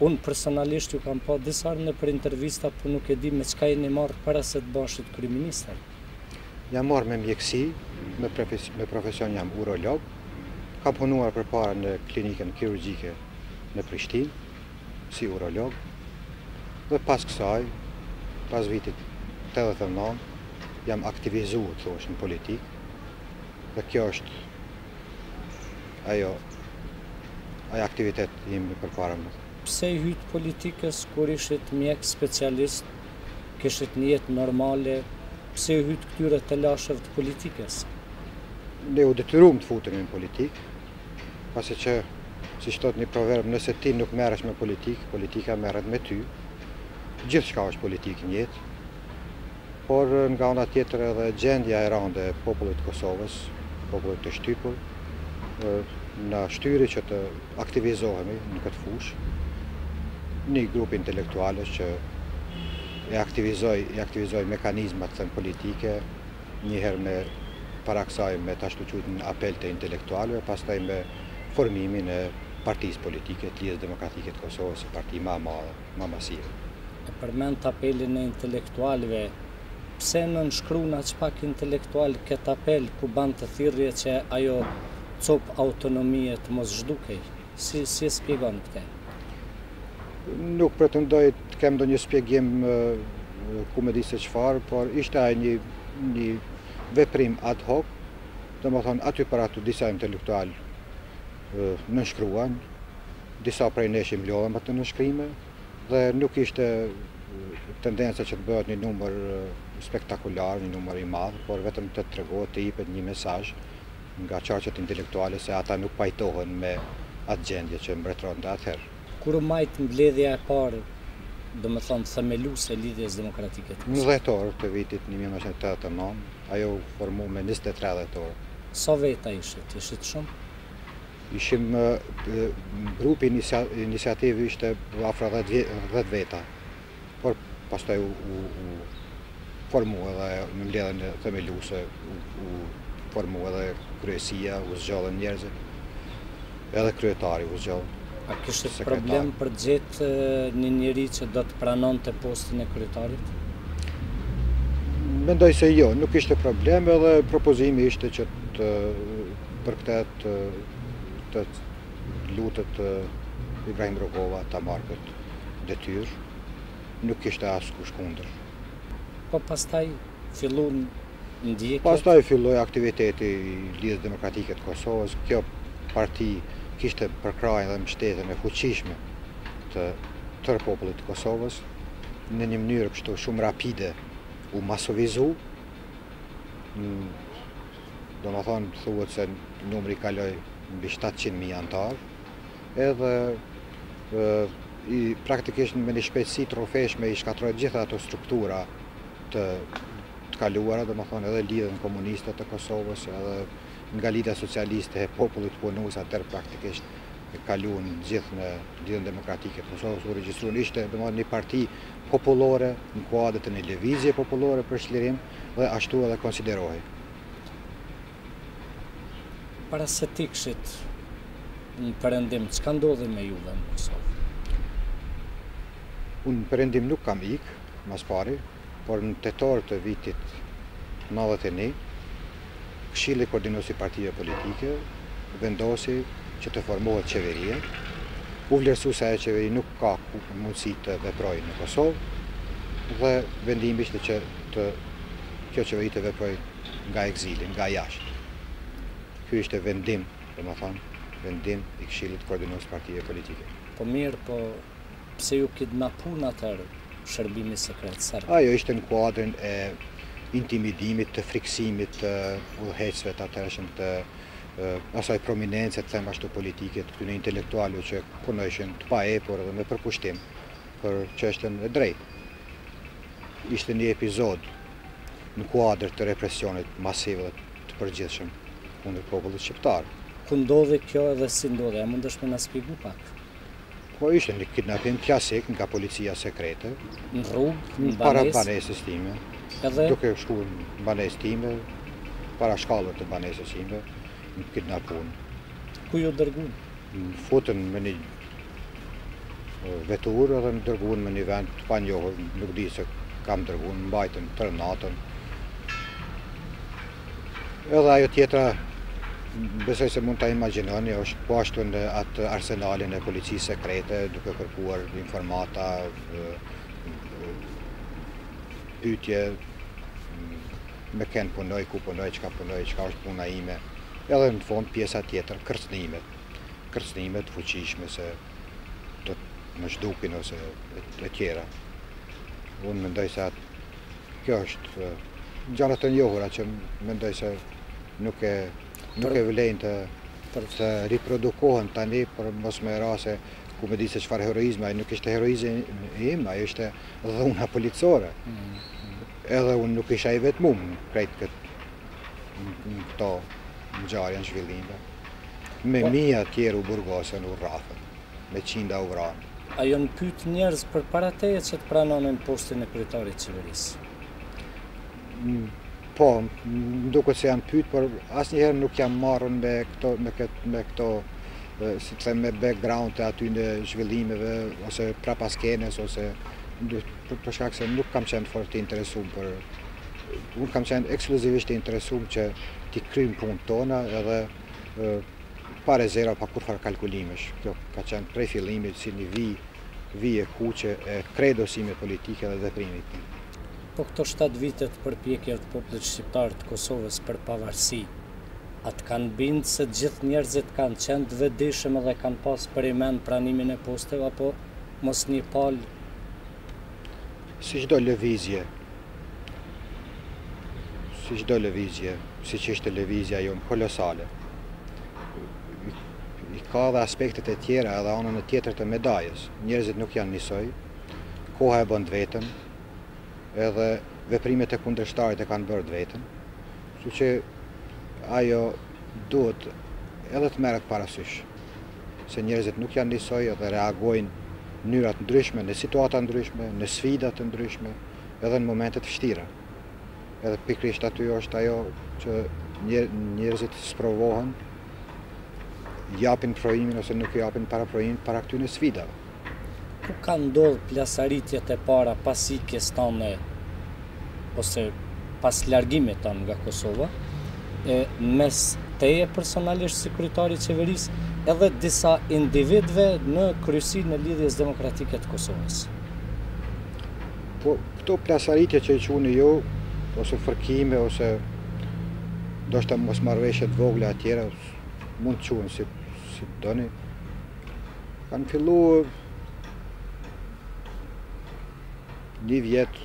Unë personalisht ju kam pa disa herë nëpër intervista po nuk e di me çka jeni marrë para se të bëheshit kryeministër. Jam marrë me mjekësi, me profesion jam urolog, kam punuar përpara në klinikën kirurgjike në Prishtinë, si urolog, dhe pas kësaj, pas vitit tetëdhjetë e nëntë, jam aktivizu, të thuash, në politikë, dhe kjo është ajo ai aktivitet im i përparëm. Pse i hyjtë politikës kur ishit mjek specialist kishit një jetë normale pse ju hyjtë këtyre telasheve të politikës. Ne u detyruam të futemi në politikë pasi që siç thotë një proverb nëse ti nuk merresh me politikë politika merret me ty gjithçka është politikë në jetë. Por nga ana tjetër edhe gjendja e randë e popullit të Kosovës, popullit të shtypur, na shtyri që të aktivizohemi në këtë fushë. Një grup intelektualësh që i aktivizoi mekanizmat të them politike, një herë me para kësaj me të ashtuquajtun apel të intelektualëve, pastaj me formimin e partisë politike të Lidhjes Demokratike të Kosovës, e parti ma e madhe. ma masive. E përmendët apelin e intelektualëve, pse e nënshkruan aq pak intelektualë këtë apel ku bënte thirrje që ajo copë autonomie të mos zhdukej? Si si e spjegon këtë? Nuk pretendoj të kem ndonjë spjegim ku me di se çfarë, por ishte ai një një veprim ad hoc, domethënë aty për aty disa intelektualë nënshkruan, Disa prej nesh i mblodhëm ato nënshkrime dhe nuk ishte tendenca që të bëhet një numër spektakular, një numër i madh, por vetëm të tregohet të ipet një mesazh nga qarqet intelektuale se ata nuk pajtohen me atë gjendje që mbretëronte atëherë. Kur u majt mbledhja e parë, domethënë themeluese e Lidhjes Demokratike të Kosovës? Në dhjetor të vitit një mijë e nëntëqind e tetëdhjetë e nëntë, ajo u formu me njëzet e tre dhjetor. Sa veta ishit? Ishit shumë? Ishim grupi iniciativ ishte afro dhjetë veta, por pastaj u formu edhe në mbledhjen themeluese u formu edhe kryesia, u zgjodhën njerëzit, edhe kryetari u zgjodh. A kishit problem për të gjetë një njeri që do të pranonte postin e kryetarit? Mendoj se jo, nuk ishte problem edhe propozimi ishte që të për këtë Të të lutet Ibrahim Rugova ta marrë këtë detyrë, nuk kishte askush kundër. Po pastaj filluan ndjekjet? Pastaj filloi aktiviteti i Lidhjes Demokratike të Kosovës, kjo parti kishte përkrahjen dhe mbështetjen e fuqishme të tërë popullit të Kosovës, në një mënyrë kështu shumë rapide u masovizu, Domethënë thuhet se numri kaloi mbi shtatëqind mijë anëtarë, edhe i praktikisht me një shpejtësi të rrufeshme i shkatërroi gjitha ato struktura të kaluara, domethënë edhe Lidhjen Komuniste të Kosovës, edhe nga Lidhja Socialiste e Popullit Punues, atëherë praktikisht kalun gjithë në Lidhjen Demokratike të Kosovës, u regjistrun ishte dhe më një parti popullore në kuadër të një lëvizje popullore për çlirim, dhe ashtu edhe konsiderohej. Para se të ikshit në Perëndim, çka ndodhi me juve në Kosovë? Unë në Perëndim nuk kam ikë, më së pari, por në tetor të vitit 91, Këshilli Koordinues i Partive Politike vendosi që të formohet qeveria. U vlerësu se ajo qeveri nuk ka mundësi të veprojë në Kosovë dhe vendimi ishte që të kjo qeveri të veprojë nga ekzili, nga jashtë. Ky ishte vendim, domethënë, vendim i Këshillit Koordinues të Partive Politike. Po mirë, po Pse ju kidnapun atëherë shërbimi sekret serb? Ajo ishte në kuadrin e intimidimit, të frikësimit të udhëheqësve të atëhershëm të asaj prominence, të them ashtu politike, të këtyre intelektualëve që punojshin të paepur dhe me përkushtim për çështjen e drejtë. Ishte një episod në kuadër të represionit masiv dhe të përgjithshëm kundër popullit shqiptar. Ku ndodhi kjo edhe si ndodhi? A mundesh me na shpjegu pak? Po ishte një kidnapim klasik nga policia sekrete. Në rrugë, në banesë? Para banesës time. Edhe? Duke shku në banesën time, para shkallëve të banesës time, më kidnapun. Ku ju dërgun? Më futën me një veturë edhe më dërgun me një vend të panjohur, nuk di se kah më dërgun, më mbajtën tërë natën. Edhe ajo tjetra, besoj se mund ta imagjinoni, është po ashtu në atë arsenalin e policisë sekrete, duke kërkuar informata, pyetje, me kënd punoj, ku punoj, çka punoj, çka është puna ime, edhe në fund pjesa tjetër, kërcënimet, kërcënimet e fuqishme se do të më zhdukin ose e tjera. Unë mendoj se atë Kjo është gjana të njohura që mendoj se nuk e nuk e vlejnë të të riprodukohen tani por mos me rase ku me di se çfarë heroizmi, nuk ishte heroizmi im, a ishte dhuna policore. Edhe unë nuk isha i vetmi në krejt këtë në këto ngjarje, në zhvillime. Me mijëra tjerë u burgosën, u rrahën. me qinda u vranë. A janë pytë njerëz përpara teje që të pranonin postin e kryetarit të qeverisë? Po, më duket se janë pytë, por asnjëherë nuk jam marrën me këto me këtë me këto si të them me background të atyne zhvillimeve ose prapaskenës ose për, për shkak se nuk kam qenë fort i interesum, por unë kam qenë ekskluzivisht i interesum që t'i kryjmë punët tona edhe Pa rezerva, pa kurrfarë kalkulimesh. Kjo ka qenë prej fillimit si një vijë, vijë e kuqe e kredos sime politike dhe veprimit tim. Po këto shtatë vite të përpjekjeve të popullit shqiptar të Kosovës për pavarësi, a të kanë bind se të gjithë njerëzit kanë qenë të vetëdijshëm edhe kanë pas përnjimend pranimin e posteve apo mos një palë Si çdo lëvizje, si çdo lëvizje, siç ishte lëvizja jonë kolosale, i ka edhe aspektet e tjera edhe anën e tjetër të medaljes. Njerëzit nuk janë njësoj, koha e bën të veten, edhe veprimet e kundërshtarit e kanë bërë të veten, kështu që ajo duhet edhe të merret parasysh. se njerëzit nuk janë njësoj edhe reagojnë në mënyra të ndryshme, në situata të ndryshme, në sfida të ndryshme edhe në momente të vështira. Edhe pikërisht aty është ajo që njerëzit sprovohen, japin provimin ose nuk japin para provimin para këtyne sfidave. Ku kanë ndodhë plasaritjet e para pas ikjes tande ose pas largimit tand nga Kosova, e mes teje personalisht si kryetar i qeverisë, edhe disa individëve në kryesinë e Lidhjes Demokratike të Kosovës? Po, këto plasaritje që i quni ju, ose fërkime, ose ndoshta mosmarrëveshje të vogla e tjera, mund të quhen si, si doni, Kanë fillu një vjet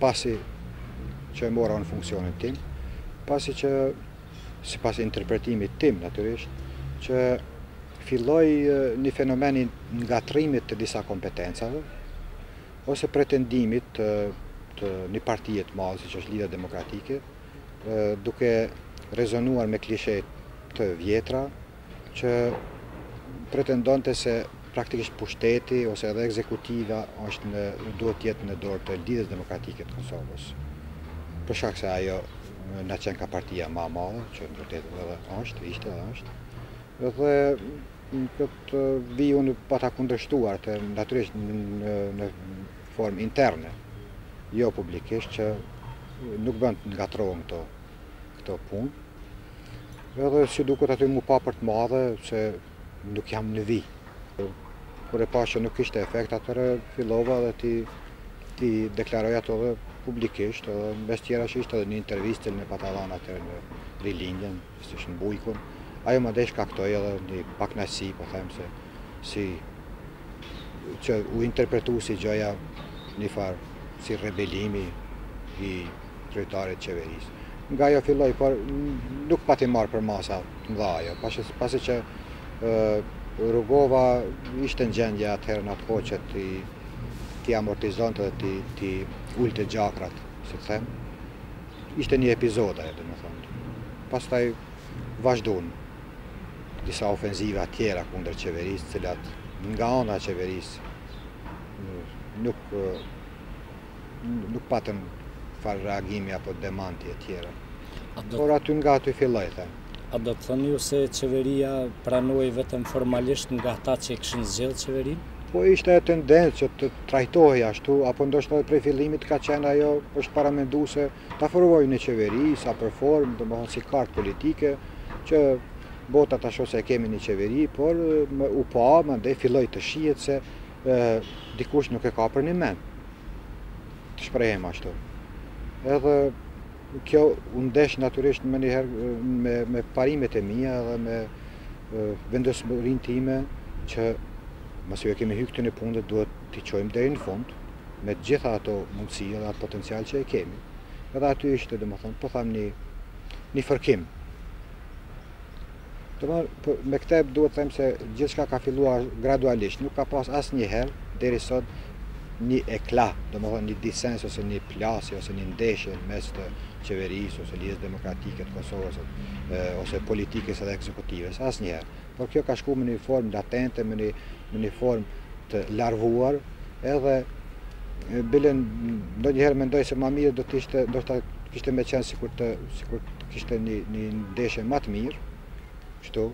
pasi që e mora unë funksionin tim, pasi që, sipas interpretimit tim, natyrisht, që filloj një fenomen i ngatërrimit të disa kompetencave, ose pretendimit të, të një partie të madhe, siç është Lidhja Demokratike, duke rezonuar me klishe të vjetra që pretendonte se praktikisht pushteti ose edhe ekzekutiva është në, duhet të jetë në dorë të Lidhjes Demokratike të Kosovës. Për shkak se ajo na qenka partia më e madhe, që në vërtetë edhe është, ishte edhe është. Dhe këtë vijë unë e pata kundërshtuar, të natyrisht në, në formë interne, jo publikisht që nuk bën të ngatrohen këto, këto punë. Edhe si duket aty mu pa për të madhe se nuk jam në vijë. Kur e pashë që nuk ishte efekt, atëherë fillova edhe t'i, t'i deklaroj ato dhe publikisht, edhe në mes tjera që ishte edhe një intervistë që e pata dhan atëherë në Rilindjen. gjegjësisht në Bujkun, ajo madje shkaktoi edhe një pakënaqësi, po them se siç u interpretu si gjoja një farë si rebelimi i kryetarit të qeverisë. Nga ajo filloi, por nuk pati marrë përmasa të mëdha ajo, pasi që Rugova ishte në gjendje atëherë në atë kohë që t'i t'i amortizonte dhe t'i, t'i ulte gjakrat, si të them, Ishte një episod ajo domethënë. Pastaj vazhduan disa ofenziva tjera kundër qeverisë, të cilat nga ana e qeverisë nuk nuk patën farë reagimi apo demanti e tjera. Por aty nga aty filloi them. A do të thoni ju se qeveria u pranua vetëm formalisht nga ata që e kishin zgjedhë qeverinë? Po ishte tendencë që të trajtohej ashtu, apo ndoshta dhe prej fillimit ka qenë ajo është paramendu se ta formojmë një qeveri sa për formë, domethënë si kartë politike, që bota ta shohë se e kemi një qeveri, por më u pa, mandej filloi të shihet se, dikush nuk e ka përnjëmend. Të shprehem ashtu. Edhe Kjo u ndesh natyrisht menjëherë me, me parimet e mia dhe me vendosmërinë time që masi i kemi hy kësaj pune duhet ta çojmë deri në fund me të gjitha ato mundësi edhe atë potencial që e kemi. Edhe aty ishte, domethënë, po tham një, një fërkim. Domethënë me këtë duhet të them se gjithçka ka filluar gradualisht, nuk ka pas asnjëherë deri sot një ekla, domethënë një disens ose një plasje ose një ndeshje në mes të qeverisë ose Lidhjes Demokratike të Kosovës ose politikës edhe ekzekutivës, asnjëherë. Por kjo ka shkuar me një formë latente, me një, me një formë të larvuar, edhe bilen ndonjëherë mendoj se më mirë do të ishte ndoshta kishte me qenë sikur të sikur të kishte një një ndeshje më të mirë. Kështu,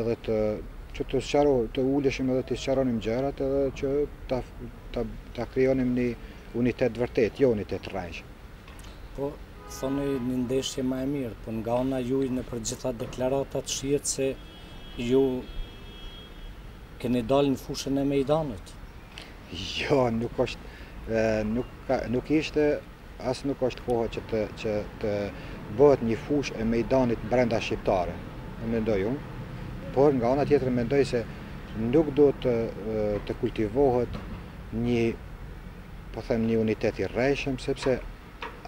edhe të që të sqaro të uleshim edhe të sqaronim gjërat edhe që ta ta ta krijonim një unitet vërtet, jo unitet rrejsh. Po thoni një ndeshje më e mirë, po nga ana juaj nëpër gjitha deklaratat shihet se ju Keni dalë në fushën e mejdanit? Jo, nuk është, nuk ishte, as nuk është koha që të, që të bëhet një fushë e mejdanit brenda shqiptare, e mendoj unë, por nga ana tjetër mendoj se nuk duhet të, të kultivohet një, po them një unitet i rrejshëm, sepse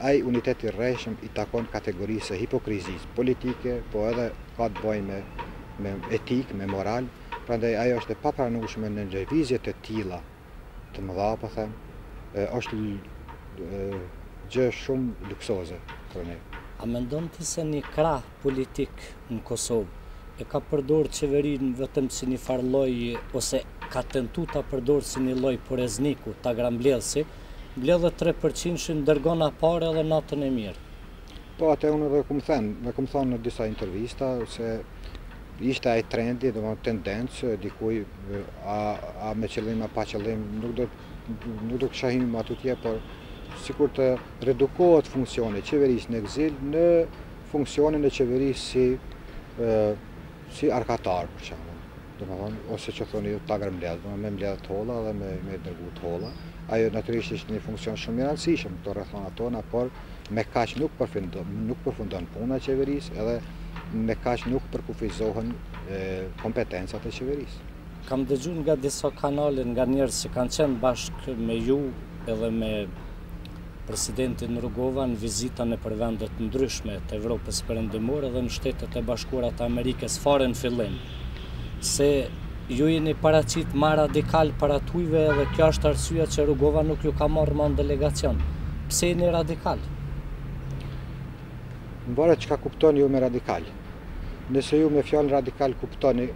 Ai unitet i rrejshëm i takon kategorisë së hipokrizisë politike, po edhe ka të bëjë me me etikë, me moral, prandaj ajo është e papranueshme në lëvizje të tilla të mëdha, po them, është gjë shumë luksoze për ne. A mendon ti se një krah politik në Kosovë, e ka përdorë qeverinë vetëm si një farë lloji ose ka tentu ta përdorë si një lloj porezniku, tagrambledhësi, mbledhe tre përqindshin, dërgona pare edhe natën e mirë. Po atë unë edhe kam thënë, dhe kam thënë në disa intervista, se ishte ai trendi, domethënë tendencë, dikuj, a, a me qëllim, a pa qëllim, nuk do, nuk do kisha hy ma tutje, por sikur të redukohet funksioni i qeverisë në egzil në funksionin e qeverisë si si arkatar për shembull, domethënë ose që thoni ju tagrambledh, domethënë me mbledh të holla dhe me me dërgu të holla. Ajo natyrisht është një funksion shumë i rëndësishëm në këto rrethana tona, por me kaq nuk përfundon nuk përfundon puna e qeverisë edhe me kaq nuk përkufizohen kompetencat e qeverisë. Kam dëgjuar nga disa kanale, nga njerëz që kanë qenë bashkë me ju edhe me presidentin Rugova në vizita nëpër vende të ndryshme të Evropës Perëndimore dhe në Shtetet e Bashkuara të Amerikës fare në fillim se ju jeni paraqit ma radikal prej atyve edhe kjo është arsyeja që Rugova nuk ju ka marrë ma në delegacion. Pse jeni radikal? Varet çka kuptoni ju me radikal. Nëse ju me fjalën radikal kuptoni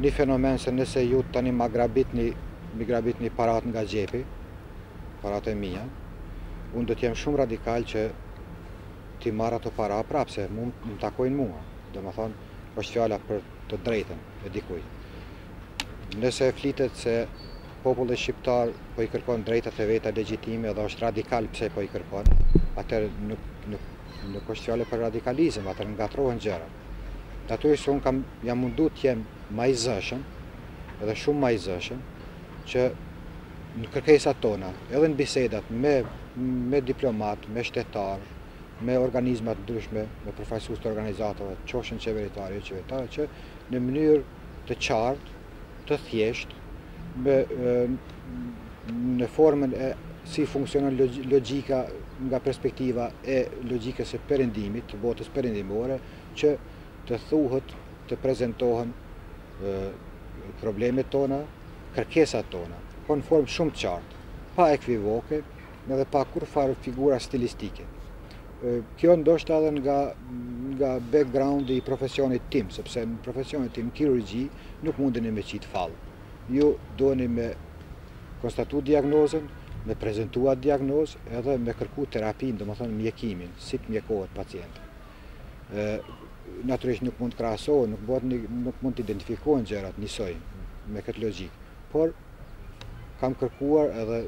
një fenomen se nëse ju tani ma grabitni, mi grabitni parat nga xhepi, paratë e mia, unë do të jem shumë radikal që t'i marr ato para prapë, se mu më takojnë mua. Domethënë, është fjala për të drejtën e dikuj. Nëse flitet se populli shqiptar po i kërkon drejtat e veta legjitime dhe është radikal pse po i kërkon, atër nuk, nuk, nuk është fjala për radikalizëm, atër ngatrrohen gjërat. Natyrisht se unë kam, jam mundu të jem ma i zëshëm, edhe shumë ma i zëshëm, që në kërkesat tona, edhe në bisedat me, me diplomatë, me shtetarë, me organizma të ndryshme, me përfaqësues të organizatave, qofshin qeveritare, joqeveritare, që në mënyrë të qartë, të thjeshtë, me, në formën se si funksionon logjika nga perspektiva e logjikës së perëndimit, të botës perëndimore, që të thuhet, të prezentohen problemet tona, kërkesat tona, po në formë shumë të qartë, pa ekvivoke, edhe pa kurrfarë figura stilistike. Kjo ndoshta edhe nga, nga background i profesionit tim, sepse në profesionin tim kirurgji nuk mundeni me qitë fall. Ju doni me konstatu diagnozën, me prezentu atë diagnozë edhe me kërku terapinë, domethënë mjekimin, si të mjekohet pacienti. Natyrisht nuk mund të krahasohen, nuk, nuk mund të identifikohen gjërat njësoj me këtë logjikë. Por kam kërkuar edhe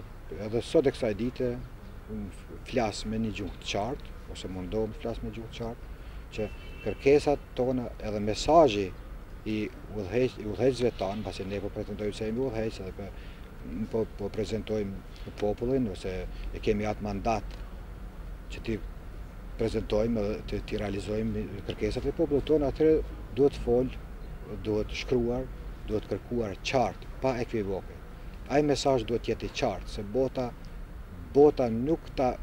edhe sot e kësaj dite unë flas me një gjuhë të qartë ose mundohem të flas me gjuhë të qartë që kërkesat tona edhe mesazhi i udhëheqësve tanë, pasi ne po pretendojmë se jemi udhëheqës edhe po po, po prezentojmë popullin, ose e kemi atë mandat që t'i prezentojmë dhe t'i realizojmë kërkesat e popullit tonë, atëherë duhet fol, duhet shkruar, duhet kërkuar qartë, pa ekvivoke. Ai mesazh duhet të jetë i qartë se bota bota nuk ta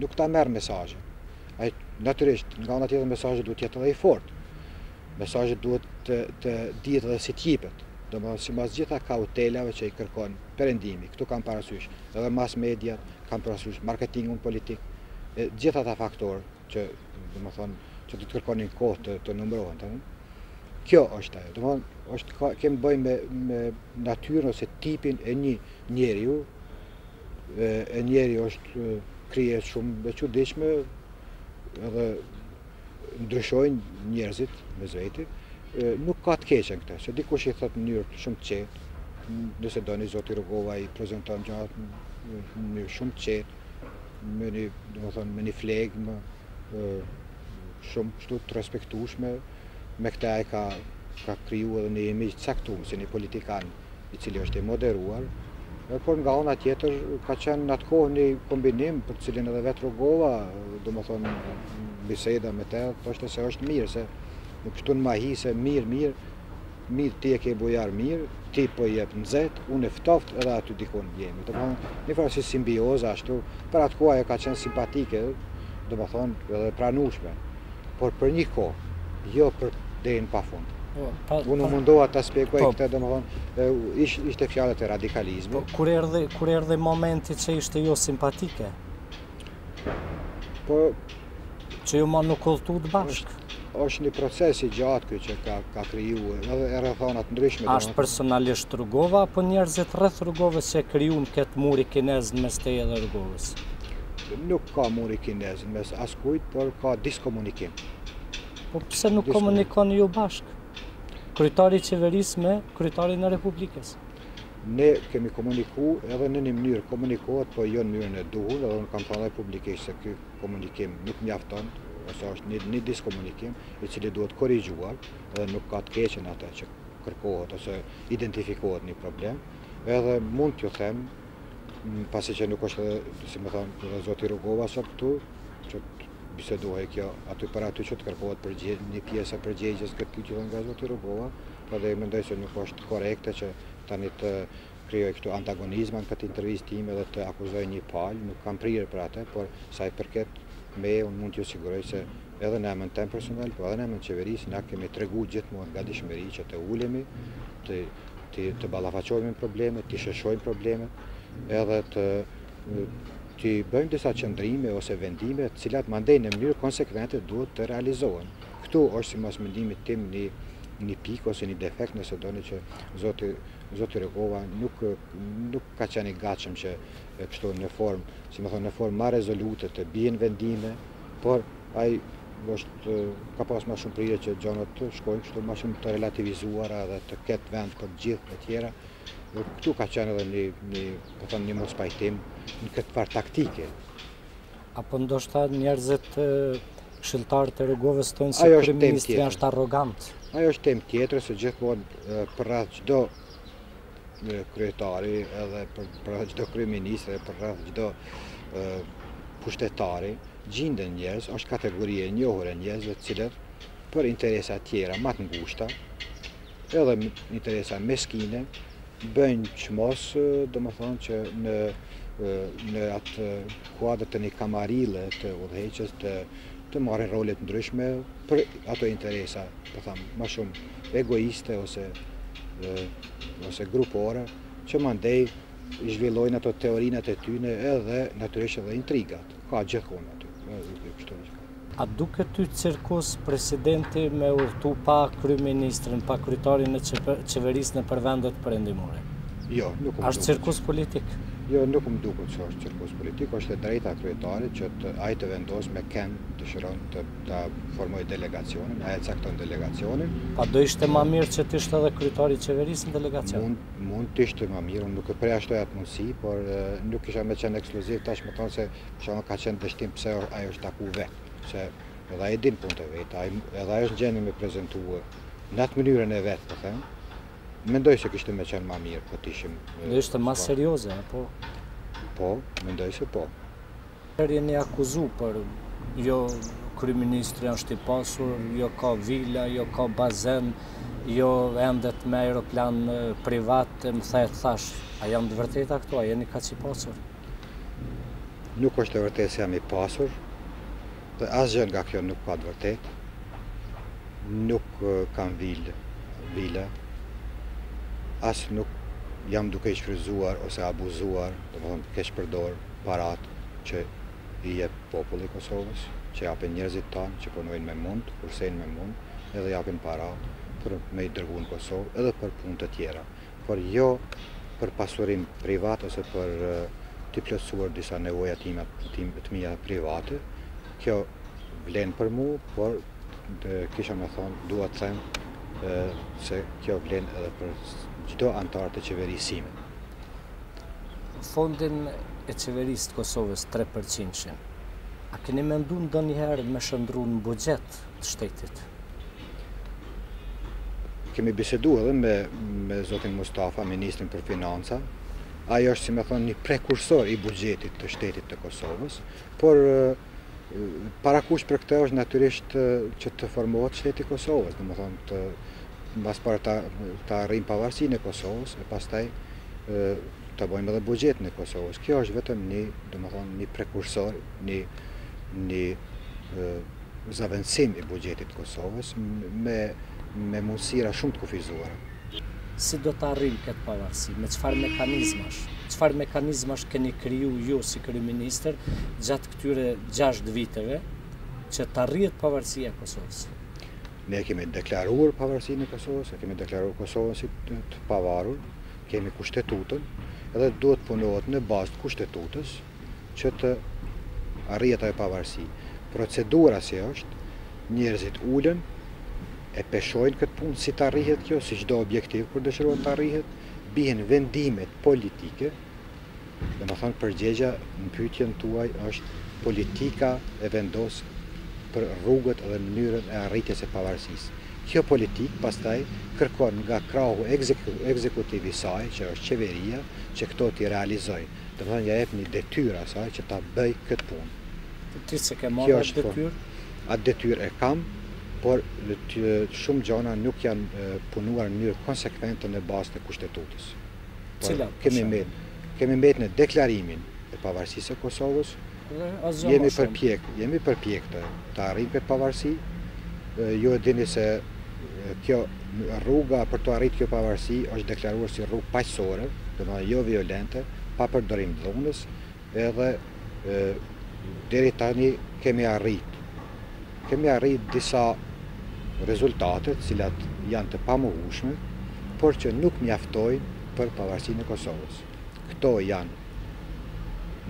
nuk ta merr mesazhin. Ai natyrisht nga ana tjetër mesazhi duhet të jetë edhe i fortë. Mesazhi duhet të të dihet edhe si të jepet, domethënë sipas gjitha kautelave që i kërkon perëndimi, këtu kam parasysh edhe masmediat, kam parasysh marketingun politik, e gjithë ata faktorë që, domethënë, që do të kërkonin kohë të, të numërohen, të Kjo është ajo, domethënë, është, ka, kemi të bëjmë me, me natyrën ose tipin e një njeriu, e, e njeriu është krijesë shumë e çuditshme, edhe ndryshojnë njerëzit mes veti, nuk ka të keqe në këtë, se dikush i thotë në mënyrë shumë të qetë, nëse doni zoti Rugova i prezenton gjërat në mënyrë shumë të qetë, me një, domethënë, me një flegmë, shumë kështu të respektushme, me këtë e ka, ka kriju edhe një imixh të caktum, si një politikan, i cili është i moderuar, por nga ana tjetër ka qenë në atë kohë një kombinim për të cilin edhe vetë Rugova, domethënë në biseda me te, thoshte se është mirë, se në kështu në mahi se mirë, mirë, mirë ti e ke bujar mirë, ti po e nxe, unë e ftof edhe aty dikun jemi. Domethënë, një farë si simbioza ashtu, për atë kohë ajo ka qenë simpatike, domethënë edhe e pranushme. por për një kohë, jo për deri në pafund. Po, pa, Unë pa, mundova ta shpjegoj po, këtë, domethënë, ish, ishte fjala te radikalizmi. Po, kur erdhi, kur erdhi momenti që ishte jo simpatike? Po, që ju ma nuk udhëtut bashkë. Është një proces i gjatë kjo që ka, ka kriju edhe rrethana të ndryshme. A është personalisht Rugova, apo njerëzit rreth Rugovës që krijunë këtë mur kinez në mes teje edhe Rugovës? Nuk S'ka mur kinez mes askujt, por ka diskomunikim. Po pse nuk komunikoni ju bashkë? Kryetari i qeverisë me kryetarin e Republikës. Ne kemi komuniku edhe në një mënyrë komunikohet, po jo në mënyrën e duhur, edhe unë kam thënë edhe publikisht se ky komunikim nuk mjafton, ose është një, një diskomunikim i cili duhet korrigjuar dhe nuk ka të keqen atë që kërkohet ose identifikohet një problem. Edhe mund t'ju them pasi që nuk është edhe, domethënë, edhe zoti Rugova sot këtu, që të bisedohej kjo aty për aty që të kërkohet një pjesë e përgjegjes për këtë pyetje dhe nga zoti Rugova, po dhe mendoj se nuk është korrekte që tani të krijoj këtu antagonizma në këtë intervistë time dhe të akuzoj një palë, nuk kam prirje për atë, por sa i përket meje, unë mund t'ju siguroj se edhe në emën tem personal, po edhe në emën të qeverisë, na kemi tregu gjithmonë gatishmëri që të ulemi, të Të ballafaqohemi me problemet, t'i sheshojmë problemet, edhe t'i bëjmë disa qëndrime ose vendime, të cilat mandej në mënyrë konsekvente duhet të realizohen. Këtu është simbas mendimit tim një një pikë ose një defekt nëse doni që zoti zoti Rugova nuk nuk ka qenë i gatshëm që kështu në formë, domethënë, në formë ma rezolute të bihen vendime, por Ai është ka pas më shumë prirje që gjanat të shkojnë kështu më shumë të relativizuara dhe të ketë vend për të gjithë etj. Dhe këtu ka qenë edhe një një, po them një mospajtim në këtë farë taktike. Apo ndoshta njerëzit këshilltarë të Rugovës thonë se kryeministri është arrogant. Ajo është temë tjetër se gjithmonë përreth çdo kryetari edhe përreth çdo kryeministri, përreth çdo pushtetari, Gjinden njerëz, është kategori e njohur e njerëzve të cilët për interesa tjera më të ngushta, edhe interesa meskine, bëjnë që mos, domethënë që në, në atë kuadër të një kamarile të udhëheqësit, të marrin role të ndryshme për ato interesa, po thom, ma shumë egoiste ose, ose grupore, që mandej zhvillojnë ato teorinat e tyne edhe natyrisht edhe intrigat. Ka gjithkund aty, unë nuk di kështu një shka. A duket ty cirkus presidenti me udhëtu pa kryeministrin, pa kryetarin e qeverisë nëpër vendet perendimore? Jo, nuk më duket. Është cirkus politik? Jo, nuk më duket se është cirkus politik, është e drejta e kryetarit që të, ai të vendosë me ken dëshiron ta formojë delegacionin, ai e cakton delegacionin. Pa do ishte ma mirë që të ishte edhe kryetari i qeverisë në delegacion. Mund Mund të ishte ma mirë, unë nuk e përjashtoj atë mundësi, por nuk kisha me qenë ekskluziv tash me thonë se ka qenë dështim pse ajo është taku vetë, se edhe ajo din punën e vet, edhe ajo është gjeni me prezentu në atë mënyrën e vet, po them, mendoj se kishte me qenë më mirë, po të ishim... Do ishte ma serioze, apo? Po, mendoj se po. Herë jeni akuzu për jo kryeministri është i pasur, jo ka vila, jo ka bazen, jo endet me aeroplan privat, me thashethëna, a janë të vërteta këto, a jeni kaq i pasur? Nuk është e vërtetë se jam i pasur dhe asgjë nga kjo nuk ka të vërtetë. Nuk kam vilë, vila, as nuk jam duke i shfrytëzuar ose abuzuar, domethënë keqpërdor paratë që i jep populli i Kosovës, që japin njerëzit tanë që punojnë me mund, kursejnë me mund, edhe japin para për me i dërgu në Kosovë edhe për punë të tjera, por jo për pasurim privat ose për t'i plotësuar disa nevoja tima, tim, të mija private. Kjo vlen për mu, por dhe kisha me thonë, dua të them se kjo vlen edhe për çdo anëtar të qeverisë sime. Fondin e qeverisë të Kosovës tre përqindshin a keni mendu ndonjëherë me shndërru në buxhet të shtetit? Kemi bisedu edhe me, me zotin Mustafa, ministrin për financa, ajo është, si me thonë, një prekursor i buxhetit të shtetit të Kosovës, por Parakusht për këtë është natyrisht që të formohet shteti i Kosovës, domethënë të ma së pari ta ta arrijmë pavarësinë e Kosovës e pastaj të bëjmë edhe buxhetin e Kosovës. Kjo është vetëm një, domethënë, një prekursor, një një zëvendësim i buxhetit të Kosovës me me mundësira shumë të kufizuara. Si do ta arrijmë këtë pavarësi? Me çfarë mekanizmash? Çfarë mekanizmash keni kriju ju si kryeministër gjatë këtyre gjashtë viteve që të arrihet pavarësia e Kosovës? Ne kemi deklaruar pavarësinë e Kosovës, e kemi deklaruar Kosovën si të pavarur, kemi kushtetutën, edhe duhet të punohet në bazë të kushtetutës, që të arrihet ajo pavarësi. Procedura si është, njerëzit ulen, e peshojnë këtë punë si të arrihet kjo, si çdo objektiv kur dëshirohet të arrihet, bihen vendimet politike, domethënë përgjegja në pytjen tuaj është politika e vendos për rrugët dhe mënyrën e arritjes së pavarësisë. Kjo politikë pastaj kërkon nga krahu ekzekutiv i saj, që është qeveria, që këto t'i realizojë. Domethënë ia jep një detyrë asaj që ta bëj këtë punë. Po ti se ke marrë atë detyrë? Atë detyrë e kam, por shumë gjona nuk janë punuar në mënyrë konsekvente në bazë të kushtetutës. Cila? Kemi mbet, kemi met në deklarimin e pavarësisë së Kosovës, Jemi përpjek, jemi përpjek të, ta arrijmë këtë pavarësi. Ju e dini se kjo rruga për t'u arrit kjo pavarësi është deklaruar si rrugë paqësore, domethënë jo violente, pa përdorim dhunës, edhe deri tani kemi arrit. Kemi arrit disa rezultate, të cilat janë të pamohueshme, por që nuk mjaftojnë për pavarësinë e Kosovës. këto janë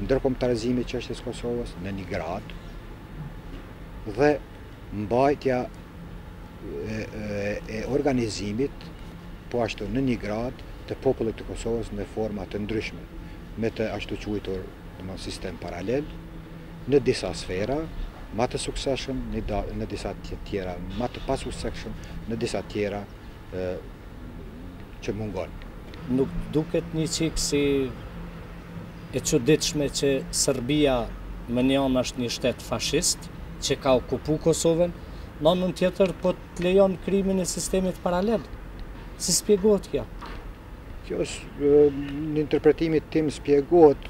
ndërkombtarizimi i çështjes së Kosovës në një grad dhe mbajtja e, e, e organizimit po ashtu në një grad të popullit të Kosovës në forma të ndryshme, me të ashtuquajtur domthon sistem paralel në disa sfera ma të suksesshëm në, në disa tjera ma të pasuksesshëm në disa tjera që mungon. Nuk duket një çik si e çuditshme që Serbia në një anë është një shtet fashist që ka okupu Kosovën, në anën tjetër po të lejon krijimin e sistemit paralel. Si spjegohet kjo? Kjo është në interpretimin tim spjegohet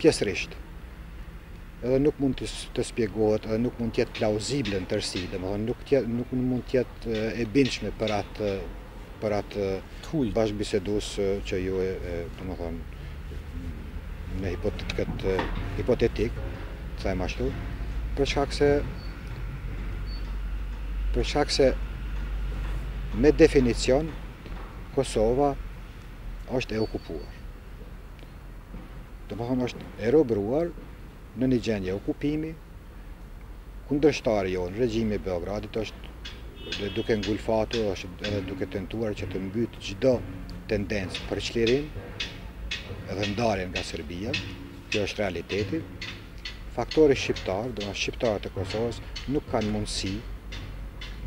pjesërisht edhe nuk mund të spjegohet edhe nuk mund të jetë plauzible në tërësi, domethënë nuk nuk mund të jetë jetë e bindshme për atë për atë bashkëbisedues që ju e domethënë në këtë hipotetik, të themi ashtu, për shkak se për shkak se me definicion Kosova është e okupuar. Domethënë është e robëruar në një gjendje okupimi, Kundërshtari jonë, regjimi i Beogradit është duke ngulfatë, është edhe duke tentuar që të mbyt çdo tendencë për çlirim dhe ndarjen nga Serbia. Kjo është realiteti. Faktori shqiptar, domethënë shqiptarët e Kosovës nuk kanë mundësi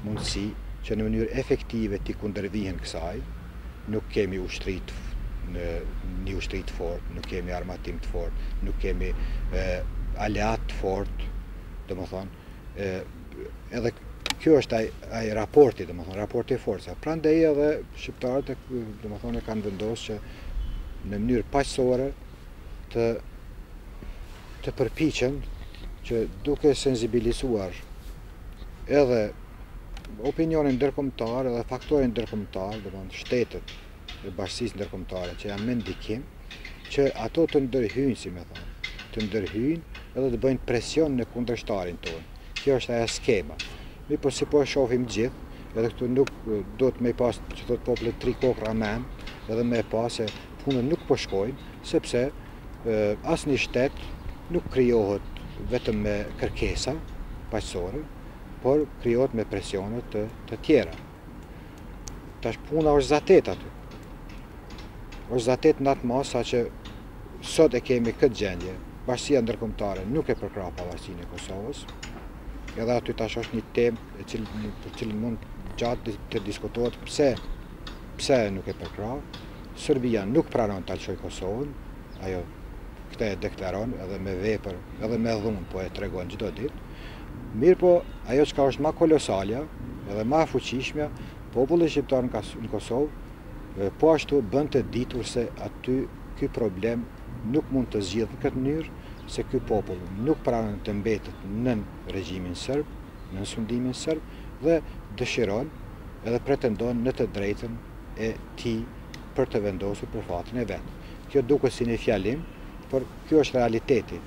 mundësi që në mënyrë efektive t'i kundërvihen kësaj, nuk kemi ushtri, një ushtri të fort, nuk kemi armatim të fort, nuk kemi aleat të fort, domethënë, edhe kjo është ai, ai raporti, domethënë, raporti i forcave. Prandaj edhe shqiptarët, domethënë, e kanë vendos që në mënyrë paqësore të, të përpichen që duke sensibilizuar edhe opinionin ndërkombëtar edhe faktorin ndërkombëtar, domethënë shtetet e bashkësisë ndërkombëtare që janë me ndikim, që ato të ndërhyjnë, domethënë, të ndërhyjnë edhe të bëjnë presion në kundërshtarin tonë. Kjo është ajo skema. Mirëpo si po e shohim gjithë, edhe këtu nuk duhet me pas, që thot populli tri kokë, ra men, edhe me pa se punët nuk po shkojnë, sepse asnjë shtet nuk krijohet vetëm me kërkesa, paqësore, por krijohet me presione të, të tjera. Tash puna është zatet aty. Është zatet në atë masa që sot e kemi këtë gjendje, bashkësia ndërkombëtare nuk e përkrah pavarësinë e Kosovës, edhe aty tash është një temë e cila, për cilën mund gjatë të diskutohet pse, pse nuk e përkrah. Serbia nuk pranon ta lëshojë Kosovën, ajo këtë e deklaron edhe me vepër, edhe me dhunë, po e tregon çdo ditë, Mirëpo, ajo çka është ma kolosalja edhe ma e fuqishmja, populli shqiptar në Kosovë po ashtu bën të ditur se aty ky problem nuk mund të zgjidhet në këtë mënyrë, se ky popull nuk pranon të mbetet nën regjimin sërb, nën sundimin sërb dhe dëshiron edhe pretendon në të drejtën e tij për të vendosur për fatin e vet. Kjo duket si një fjalim, por ky është realiteti.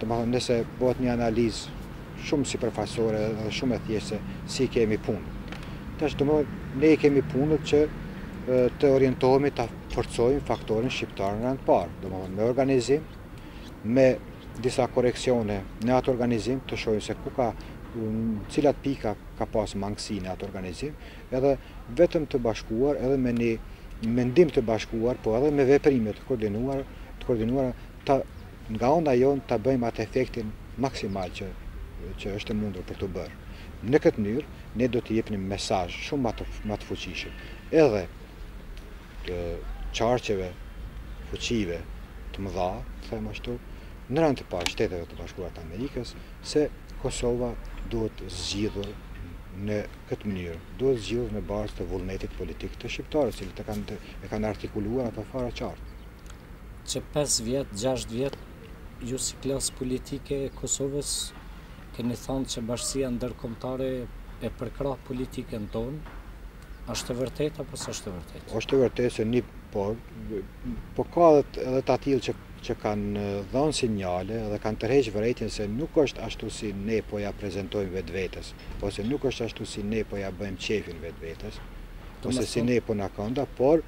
Domethënë nëse bëhet një analizë shumë sipërfaqësore dhe shumë e thjeshtë si i kemi punët. Tash domethënë ne i kemi punët që të orientohemi ta forcojmë faktorin shqiptar në rend të parë, domethënë me organizim, me disa koreksione në atë organizim të shohim se ku ka cilat pika ka pas mangësi në atë organizim, edhe vetëm të bashkuar, edhe me një mendim të bashkuar, po edhe me veprime të koordinuar, të koordinuar ta Nga ana jonë ta bëjmë atë efektin maksimal që që është e mundur për t'u bërë. Në këtë mënyrë ne do të jepnim mesazh shumë ma të, ma të fuqishëm edhe qarqeve, fuqive të mëdha, të them ashtu, në rend të parë Shteteve të Bashkuara të Amerikës, se Kosova duhet zgjidhur në këtë mënyrë, duhet zgjidhur në bazë të vullnetit politik të shqiptarëve, të cilët e kanë e kanë artikuluar atë fare qartë. që pesë vjet gjashtë vjet ju si klasë politike e Kosovës keni thanë që bashkësia ndërkombëtare e përkrah politikën tonë është e vërtetë apo s'është e vërtetë? Është e vërtetë se një po po ka edhe të atillë që që kanë dhënë sinjale dhe kanë tërheq vërejtjen se nuk është ashtu si ne po ja prezentojmë vetvetes, ose nuk është ashtu si ne po ja bëjmë qefin vetvetes, ose si ne po na konvenon, por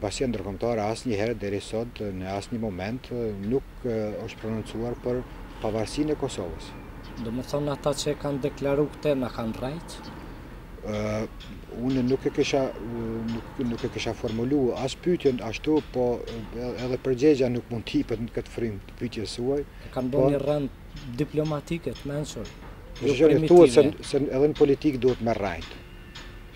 Bashkësia ndërkombëtare asnjëherë deri sot në asnjë moment nuk është prononcuar për pavarësinë e Kosovës. Domethënë ata që e kanë deklaru këtë na kanë rrejtë? Unë nuk e kisha nuk, nuk e kisha formulu as pyetjen ashtu, po edhe përgjegja nuk mund të jepet në këtë frymë të pyetjes suaj. E kanë bërë po- një rrenë diplomatike të mençur. Jo primitive. Thuhet se, se edhe në politikë duhet me rrejtë.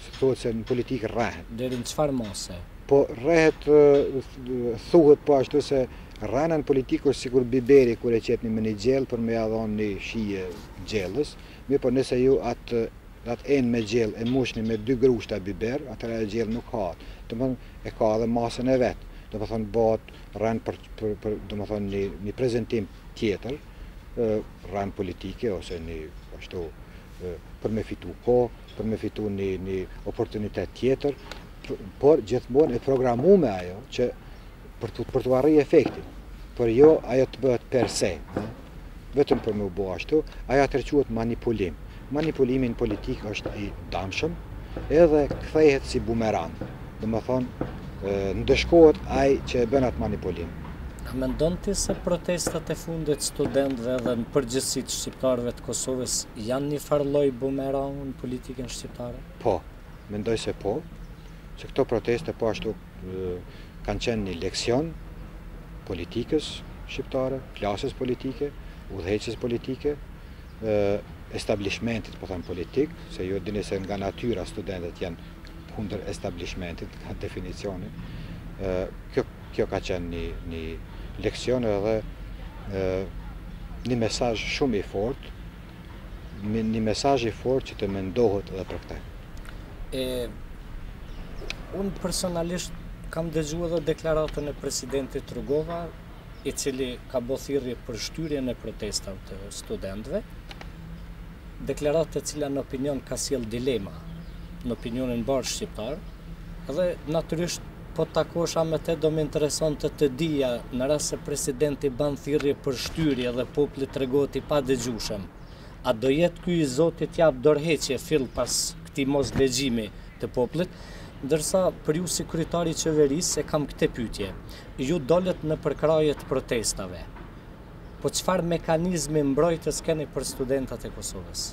Se thuhet se në politikë rrehet. Deri në çfarë mase? Po rrehet thuhet po ashtu se rrena në politikë është sikur biberi kur e qitni në një gjellë për me ja dhënë një shije gjellës, mirëpo nëse ju atë atë enë me gjellë e mushni me dy grushta biber, atëherë ajo gjellë nuk hahet. Domethënë e ka edhe masën e vet. Domethënë bëhet rrenë për, për, për domethënë një, një prezentim tjetër, rrenë politike ose një ashtu për me fitu kohë, për me fitu një oportunitet tjetër, por gjithmonë e programume ajo që për të, për t'u arri efekti, por jo ajo të bëhet per se, vetëm për me u bo ashtu, ajo atëherë quhet manipulim. Manipulimi politik është i damshëm, edhe kthehet si bumerang, domethënë, ndëshkohet ai që e bën atë manipulim. A mendon ti se protestat e fundit të studentëve dhe në përgjithësi të shqiptarëve të Kosovës janë një farë lloj bumerangu në politikën shqiptare? Po, mendoj se po, se këto proteste po ashtu kanë qenë një leksion politikës shqiptare, klasës politike, udhëheqjes politike, establishmentit, po them politik, se ju e dini se nga natyra studentët janë kundër establishmentit, nga definicioni. Kjo Kjo ka qenë një një leksion edhe ë një mesazh shumë i fortë, një një mesazh i fortë që të mendohet edhe për këtë. Unë personalisht kam dëgjuar edhe deklaratën e presidentit Rugova, i cili ka bërë thirrje për shtyrjen e protestave të studentëve. Deklaratë e cila në opinion ka sjell dilema në opinionin mbarë shqiptar, dhe natyrisht Po të takosha me te do më interesonte të dija, në rast se presidenti ban thirrje për shtyrje dhe populli tregohet i padëgjushem, a do jetë ky i zoti të japë dorëheqje fill pas këtij mosdëgjimi të popullit? Ndërsa për ju si kryetar i qeverisë e kam këte pyetje, ju dolët në përkrahje të protestave, po çfarë mekanizmi mbrojtës keni për studentat e Kosovës?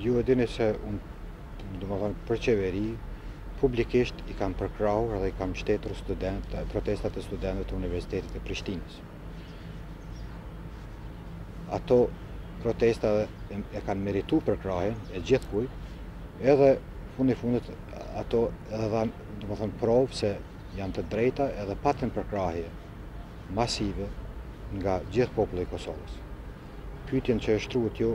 Ju e dini se unë, domethënë, për qeveri, publikisht i kam përkrahur dhe i kam mbështetur student, protestat e studentëve të Universitetit e Prishtinës. Ato protesta dhe e kanë meritu përkrahjen e gjithkujt, edhe fundi fundit ato edhe dhanë, domethënë, provë se janë të drejta edhe patën përkrahje. masive nga gjithë populli i Kosovës. Pyetjen që e shtruat ju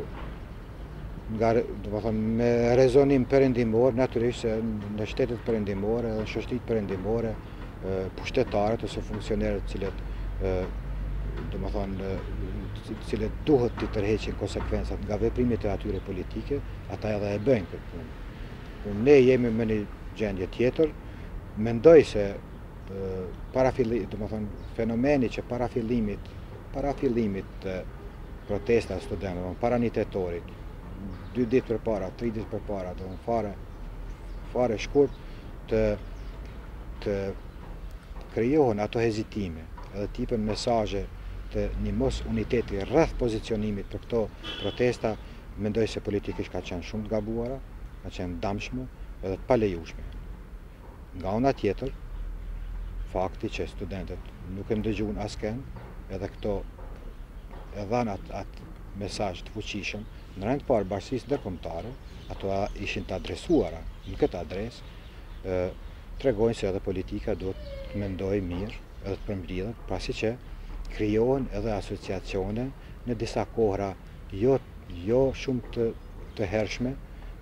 nga domethënë me rezonim perëndimor natyrisht se në shtetet perëndimore dhe në shoqëritë perëndimore pushtetarët ose funksionarët të cilët domethënë të cilët duhet të tërheqin konsekvencat nga veprimet e tyre politike, ata edhe e bëjnë këtë punë. Unë ne jemi me një gjendje tjetër, mendoj se para fillimit, domethënë, fenomeni që para fillimit, para fillimit të protestave të studentëve, para një tetorit, dy ditë përpara, tri ditë përpara, domethënë fare, fare shkurt të, të krejohen ato hezitime edhe të jipen mesazhe të një mosuniteti rreth pozicionimit për këto protesta, mendoj se politikisht kanë qenë shumë të gabuara, kanë qenë të damshme edhe të palejushme. Nga ana tjetër, fakti që studentët nuk e ndëgjuan askënd edhe këto e dhanë atë at mesazh të fuqishëm, në rend të parë bashkësisë ndërkombëtare, ato ishin të adresuara në këtë adresë, tregojnë se edhe politika duhet të mendojë mirë edhe të përmblidhet, pasi që krijohen edhe asociacione në disa kohëra jo jo shumë të të hershme,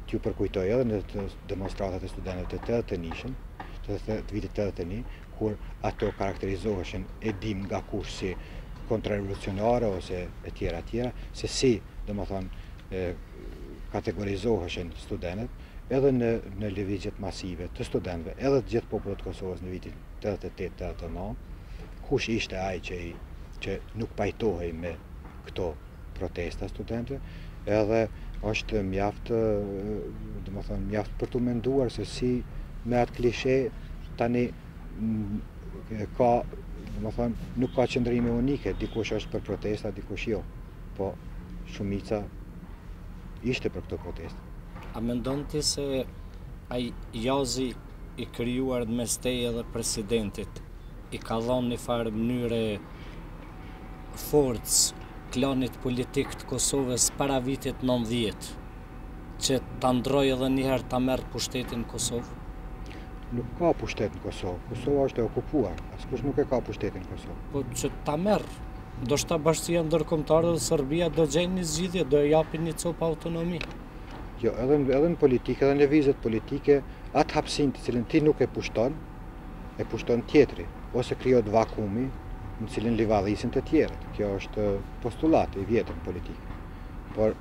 t'ju përkujtoj edhe në të demonstratat e studentëve të tetëdhjetë e njëshit, të të vitit tetëdhjetë e një, kur ato karakterizoheshin e dim nga kush si kontrarevolucionare ose e tjera e tjera, se si, domethënë, kategorizoheshin studentët, edhe në në lëvizjet masive të studentëve, edhe të gjithë popullit të Kosovës në vitin 88-89, kush ishte ai që i që nuk pajtohej me këto protesta studentëve, edhe është mjaft, domethënë, mjaft për të menduar se si me atë klishe tani ka, domethënë, nuk ka qëndrime unike, dikush është për protesta, dikush jo, po shumica ishte për këto protesta. A mendon ti se ai hazi i krijuar në mes teje dhe presidentit i ka dhënë një farë mënyre forcë klanit politik të Kosovës para vitit nëntëdhjetë, që ta ndrrojë edhe një herë ta merr pushtetin në Kosovë? Nuk ka pushtet në Kosovë. Kosova është e okupuar. Askush nuk e ka pushtetin në Kosovë. Po që ta merr, ndoshta bashkësia ndërkombëtare dhe Serbia do gjejnë një zgjidhje, do e japin një copë autonomi. Jo, edhe, edhe në politikë, edhe në lëvizjet politike, atë hapësirë të cilën ti nuk e pushton, e pushton tjetri, ose krijohet vakuumi në të cilin livadhisin të tjerët. Kjo është postulat i vjetër në politikë. Por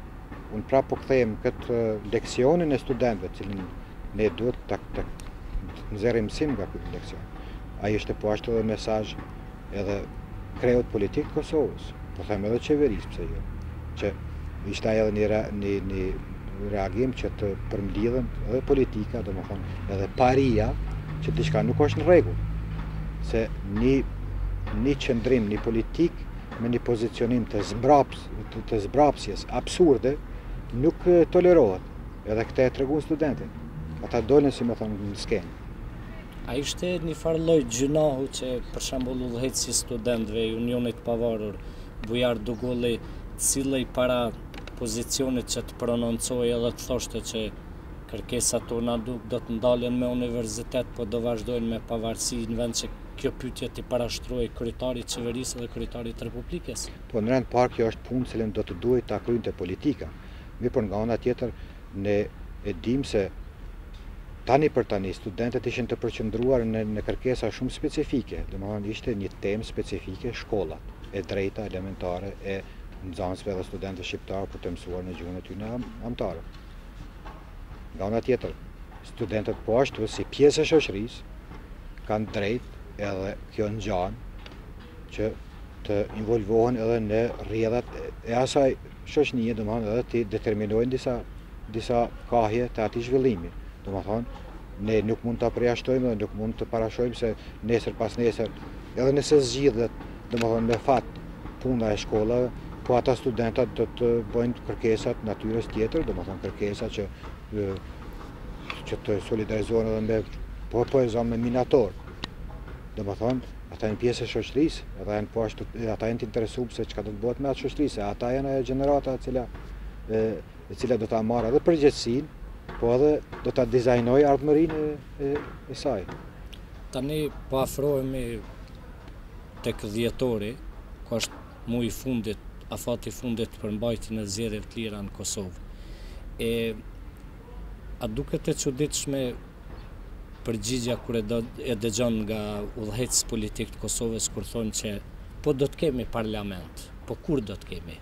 unë prapë po kthehem këtë leksionin e studentëve, të cilin ne duhet të nxjerrim mësim nga ky leksion. Ai është po ashtu edhe mesazh edhe kreut politik të Kosovës, po them edhe qeverisë pse jo, që ishte ai edhe një, një, një reagim që të përmblidhen edhe politika, domethënë, edhe paria, që diçka nuk është në rregull. Se një, një qëndrim, një politikë, me një pozicionim të, zmbraps, të, të zmbrapsjes absurde, nuk tolerohet. Edhe këtë e treguan studentët. Ata dolën, si me thënë, në skenë. A ishte një farë lloj gjynahu që për shembull udhëheqësi i studentëve i Unionit të Pavarur, Bujar Dugolli, të sillej para pozicionit që të prononcohej edhe të thoshte që kërkesat tona nuk do të ndalen me universitet po do vazhdojnë me pavarësi në vend që kjo pyetje t'i parashtruhej kryetarit të qeverisë dhe kryetarit të Republikës. Po në rend të parë kjo është punë të cilën do të duhej ta kryente politika. Mirëpo nga ana tjetër ne e dimë se Tani për tani studentët ishin të përqendruar në në kërkesa shumë specifike, domethënë ishte një temë specifike shkollat, e drejta elementare e nxënësve dhe studentëve shqiptarë për të mësuar në gjuhën e tyre amtare. Nga ana tjetër, studentët po ashtu si pjesë e shoqërisë kanë të drejtë edhe kjo ngjan që të involvohen edhe në rrjedhat e asaj shoqërie, domethënë edhe të determinojnë disa disa kahje të atij zhvillimi. Domethënë, ne nuk mund ta përjashtojmë dhe nuk mund të parashohim se nesër pasnesër, edhe nëse zgjidhet, domethënë me fat puna e shkollave, po ata studentë do të bëjnë kërkesa të natyrës tjetër, domethënë kërkesa që që të solidarizohen edhe me po po e zëmë me minatorë. Domethënë, Ata janë pjesë e shoqërisë, ata janë po ashtu, ata janë të interesuar se çka do të bëhet me atë shoqëri, se ata janë ajo gjenerata e cila e, e cila do ta marrë edhe përgjegjësinë, po edhe do ta dizajnojë ardhmërinë e, e, e saj. Tani po afrohemi tek dhjetori, ku është muaj i fundit, afati i fundit për mbajtjen e zgjedhjeve të lira në Kosovë. E a duket e çuditshme përgjigja kur e, do, e dëgjon nga udhëheqës politik të Kosovës kur thonë që po do të kemi parlament, po kur do të kemi?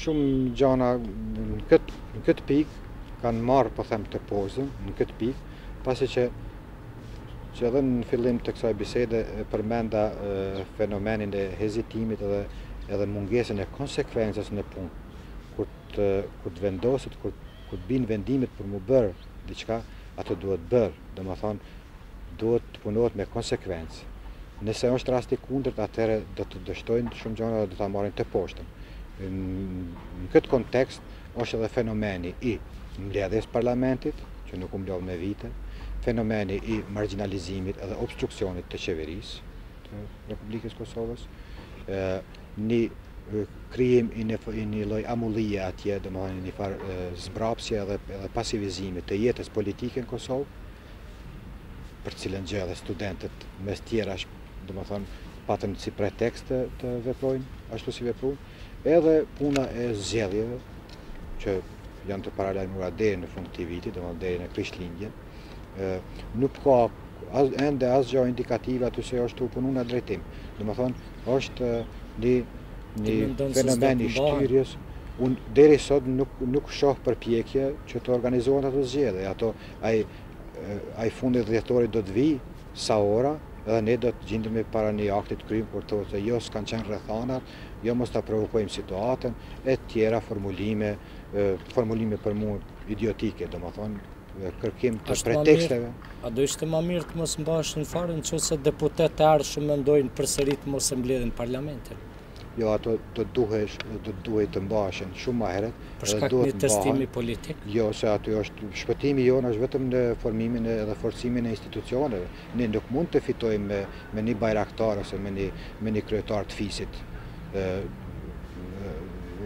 Shumë gjana në këtë, në këtë pikë kanë marrë, po them, teposhtën, në këtë pikë, pasi që që edhe në fillim të kësaj bisede e përmenda e, fenomenin e hezitimit edhe, edhe mungesën e konsekvencës në punë, kur të, kur të vendosit, kur Kur të bijn vendimet për mu bër diçka, atë duhet bër, domethënë duhet të punohet me konsekvenc. Nëse është rasti i kundërt, atëherë do të dështojnë shumë gjëra dhe do ta marrin teposhtën. Në këtë kontekst është edhe fenomeni i mbledhjes parlamentit, që nuk u mblodh me vite, fenomeni i marginalizimit edhe obstruksionit të qeverisë të Republikës Kosovës, një krijim i një, i një lloj amullije atje, domethënë një farë zmbrapsje edhe, edhe pasivizimit të jetës politike në Kosovë, për cilën gjë edhe studentët mes tjera, domethënë, patën si pretekst të, të veprojnë, ashtu si veprun, edhe puna e zgjedhjeve, që janë të paralajmruara deri në fund këtij viti, domethënë deri në Krishtlindje. nuk ka ende asgja indikative aty se është tu u punu në at drejtim. Domethënë, është një fenomen i shtyrjes, unë deri sot nuk shoh përpjekje që të organizohen ato zgjedhje, ato ai fundi i dhjetorit do të vi, sa ora, edhe ne do të gjindemi para një akti të krym, kur të themi jo s'kan qenë rrethanat, jo mos ta provokojmë situatën, e tjera formulime, formulime për mu idiotike, domethënë, kërkim të preteksteve. A do ishte ma mirë të mos mbaheshin fare në qoftë se deputetët e ardhshëm mendojnë përsëri të mos e mbledhin parlamentin? Jo, ato u duhsh, u desht të mbaheshin shumë ma heret. Për shkak një testimi politik? Jo, se aty është, shpëtimi jonë është vetëm në formimin edhe forcimin e institucioneve. Ne nuk mund të fitojmë me një bajraktar ose me një kryetar të fisit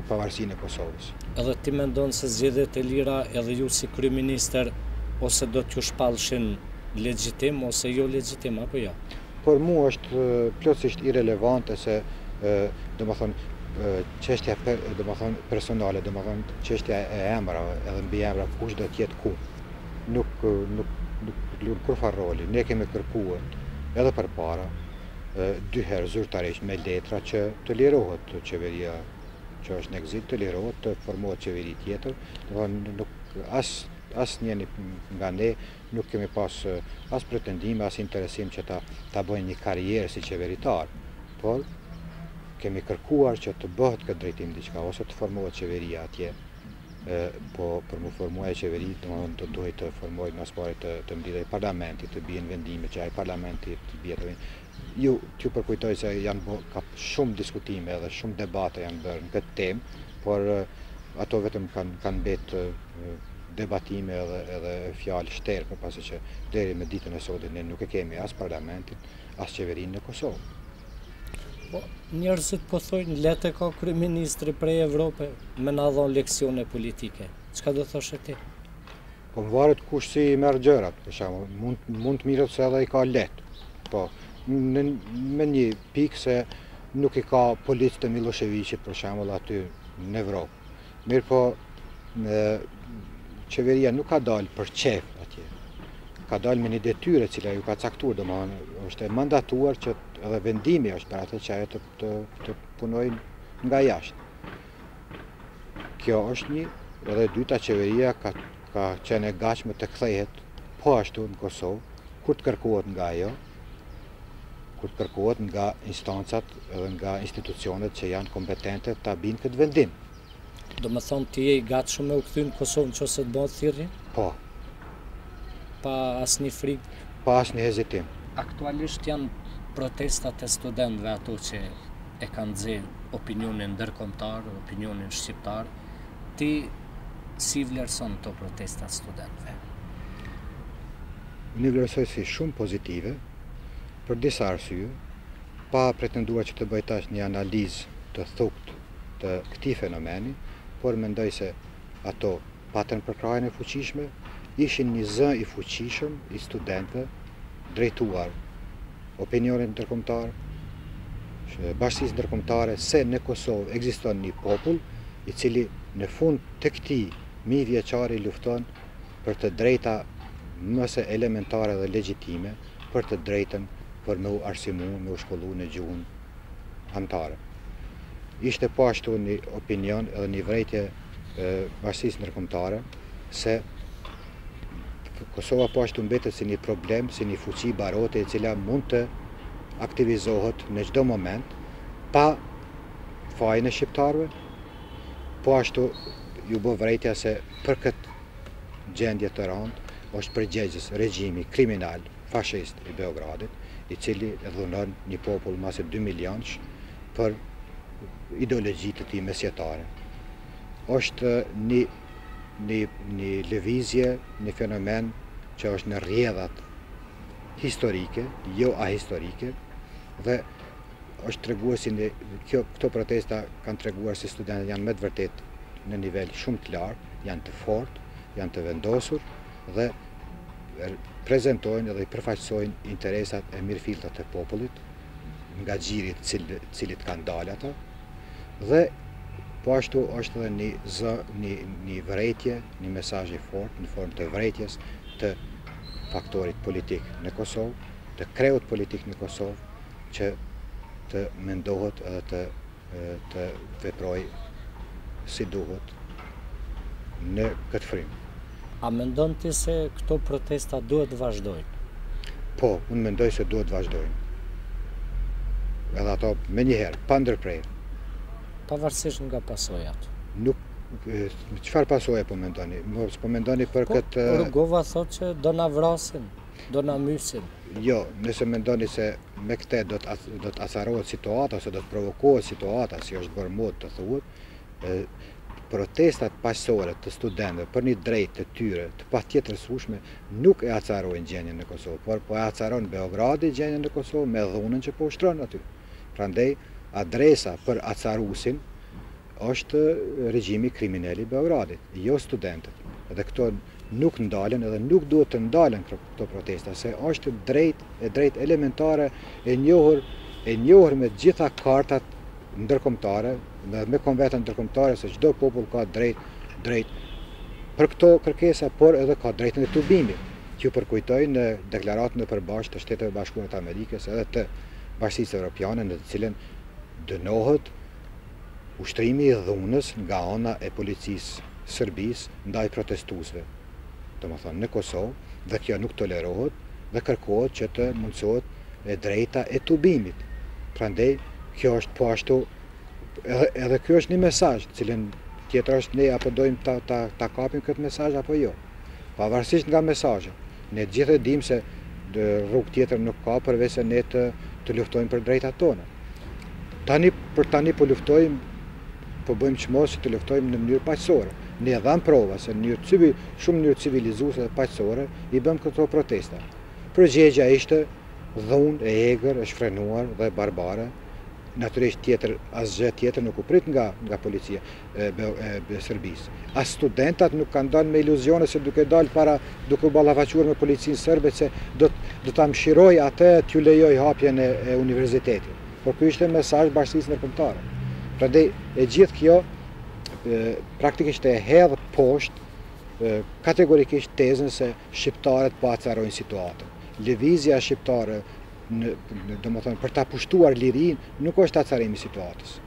pavarësinë e Kosovës. Edhe ti mendon se zgjedhjet e lira edhe ju si kryeministër ose do t'ju shpallshin legjitim ose jo legjitim apo jo? Për mua është plotësisht irelevante se domethënë çështja personale, domethënë çështja e emrave edhe mbiemrave kush do të jetë ku. nuk nuk nuk luan kurrfarë roli. Ne kemi kërkuar edhe përpara dy herë zyrtarisht me letra që të lirohet qeveria që është në ekzil, të lirohet të formohet qeveri tjetër, se nuk as as një nga ne nuk kemi pas as pretendime, as interesim që ta ta bëjmë një karrierë si qeveritar. Por kemi kërkuar që të bëhet n'këtë drejtim diçka ose të formohet qeveria atje. Po për mu formu ajo qeveri, domethënë duhet të formohet ma s'pari të, të mblidhet parlamenti, të bjen vendime, që ai parlamenti të bjen të vendime. Ju, t'ju përkujtoj se janë bo, ka shumë diskutime dhe shumë debate janë bërë në këtë temë, por ato vetëm kanë kanë mbetë debatime edhe, edhe fjalë shterë, por pasi që deri me ditën e sotit ne nuk e kemi as parlamentin, as qeverinë në Kosovë. Po, njerëzit po thojnë, lehtë e ka kryeministri prej Evrope me na dhan leksione politike. Çka do thoshe ti? Po varet kush si i merr gjërat, për shembull, mund mund të merret se edhe e ka lehtë. Po, në, me një pikë se nuk i ka policët e Milosheviqit, për shembull, aty në Evropë. Mirëpo qeveria nuk ka dalë për qejf atje. Ka dalë me një detyrë e cila iu ka caktuar, domethënë është e mandatuar që edhe vendimi është për atë që ajo të të, të punojë nga jashtë. Kjo është një edhe e dyta qeveria ka qenë e gatshme të kthehet po ashtu në Kosovë kur të kërkohet nga ajo. kur të kërkohet nga instancat dhe nga institucionet që janë kompetente ta bien këtë vendim. Domethanë ti je i gatshëm me u kthy në Kosovë në qoftë se të bëhet thirrje? Po. Pa asnjë frikë? Pa asnjë hezitim. Aktualisht janë protestat e studentëve ato që e kanë nxe opinionin ndërkomtar, opinionin shqiptar, ti si i vlerëson këto protestat e studentëve? Unë i vlerësoj si shumë pozitive, për disa arsye, pa pretenduar që të bëj tash një analizë të thukët të këtij fenomeni, por mendoj se ato patën përkrahjen e fuqishme, ishin një zë i fuqishëm i studentëve drejtuar opinionit ndërkombëtar, bashkësisë ndërkombëtare se në Kosovë ekziston një popull i cili në fund të këtij mijëvjeçari lufton për të drejta më se elementare dhe legjitime për të drejtën për me u arsimu, me u shkollu në gjuhën amtare. Ishte po ashtu një opinion edhe një vrejtje bashkësisë ndërkombëtare se Kosova po ashtu mbetet si një problem, si një fuçi baroti e cila mund të aktivizohet në çdo moment pa fajin e shqiptarëve, Po ashtu ju bë vërejtja se për këtë gjendje të rëndë është përgjegjës regjimi kriminal fashist i Beogradit, i cili dhunon një popull mbase 2 milionësh për ideologji të tij mesjetare. Është një një një lëvizje, një fenomen që është në rrjedhat historike, jo ahistorike dhe është tregues i një, kjo këto protesta kanë treguar se studentët janë me të vërtetë në nivel shumë të lartë, janë të fortë, janë të vendosur dhe prezentojnë dhe i përfaqësojnë interesat e mirëfillta të popullit nga gjiri të cilit kanë dalë ata dhe po ashtu është edhe një zë, një, një vërejtje, një mesazh i fortë në formë të vërejtjes të faktorit politik në Kosovë, të kreut politik në Kosovë, që të mendohet dhe të të veprojë si duhet në këtë frymë. A mendon ti se këto protesta duhet të vazhdojnë? Po, unë mendoj se duhet të vazhdojnë. Edhe ato me njëherë, pa ndërprejnë. Pavarësisht nga pasojat? Nuk, çfarë pasoja po mendoni? Po mendoni për po, këtë... Rugova thotë që do na vrasin, do na mysin. Jo, nëse mendoni se me këtë do të do të acarohet situata ose do të provokohet situata, si është bërë modë të thuhet, protestat paqësore të studentëve për një të drejtë të tyre të patjetërsueshme nuk e acarojnë gjendjen në Kosovë, por po e acaron Beogradi gjendjen në Kosovë me dhunën që po ushtron aty. Prandaj adresa për acaruesin Është regjimi kriminel i Beogradit, jo studentët. Dhe këto nuk ndalen edhe nuk duhet të ndalen këto protesta, se është drejtë e drejtë elementare e njohur e njohur me gjitha kartat ndërkombëtare dhe me konventat ndërkombëtare se çdo popull ka drejtë drejtë për këto kërkesa, por edhe ka drejtën e tubimit, që ju përkujtoj në deklaratën e përbashkët të Shteteve të Bashkuara të Amerikës edhe të Bashkësisë Evropiane në të cilën dënohet Ushtrimi i dhunës nga ana e policisë së Serbisë ndaj protestuesve, domethënë në Kosovë dhe kjo nuk tolerohet dhe kërkohet që të mundësohet e drejta e tubimit. Prandej kjo është po ashtu edhe edhe ky është një mesazh, të cilin tjetër është ne apo dojmë ta ta ta kapim këtë mesazh apo jo. Pavarësisht nga mesazhet, ne të gjithë e dimë se rrugë tjetër nuk ka përveç se ne të të luftojmë për drejtat tona. Tani për tani po luftojmë po bëjmë çmos që të luftojmë në mënyrë paqësore. Ne dhamë prova se në mënyrë civil, shumë mënyrë civilizuese dhe paqësore i bëmë këto protesta. Përgjegjja ishte dhunë e egër, e shfrenuar dhe barbare, natyrisht tjetër asgjë tjetër nuk u prit nga nga policia. e Serbisë. As studentët nuk kanë dalë me iluzione se duke dalë para duke u ballafaquar me policinë serbe se do do ta mëshirojnë ata t'ju lejojnë hapjen e, e universitetit. Por ky ishte mesazh bashkësisë ndërkombëtare. Prandaj e gjithë kjo e, praktikisht e hedh poshtë e, kategorikisht tezën se shqiptarët po acarojnë situatën. Lëvizja shqiptare në, në domethënë për ta pushtuar lirinë nuk është acarim i situatës.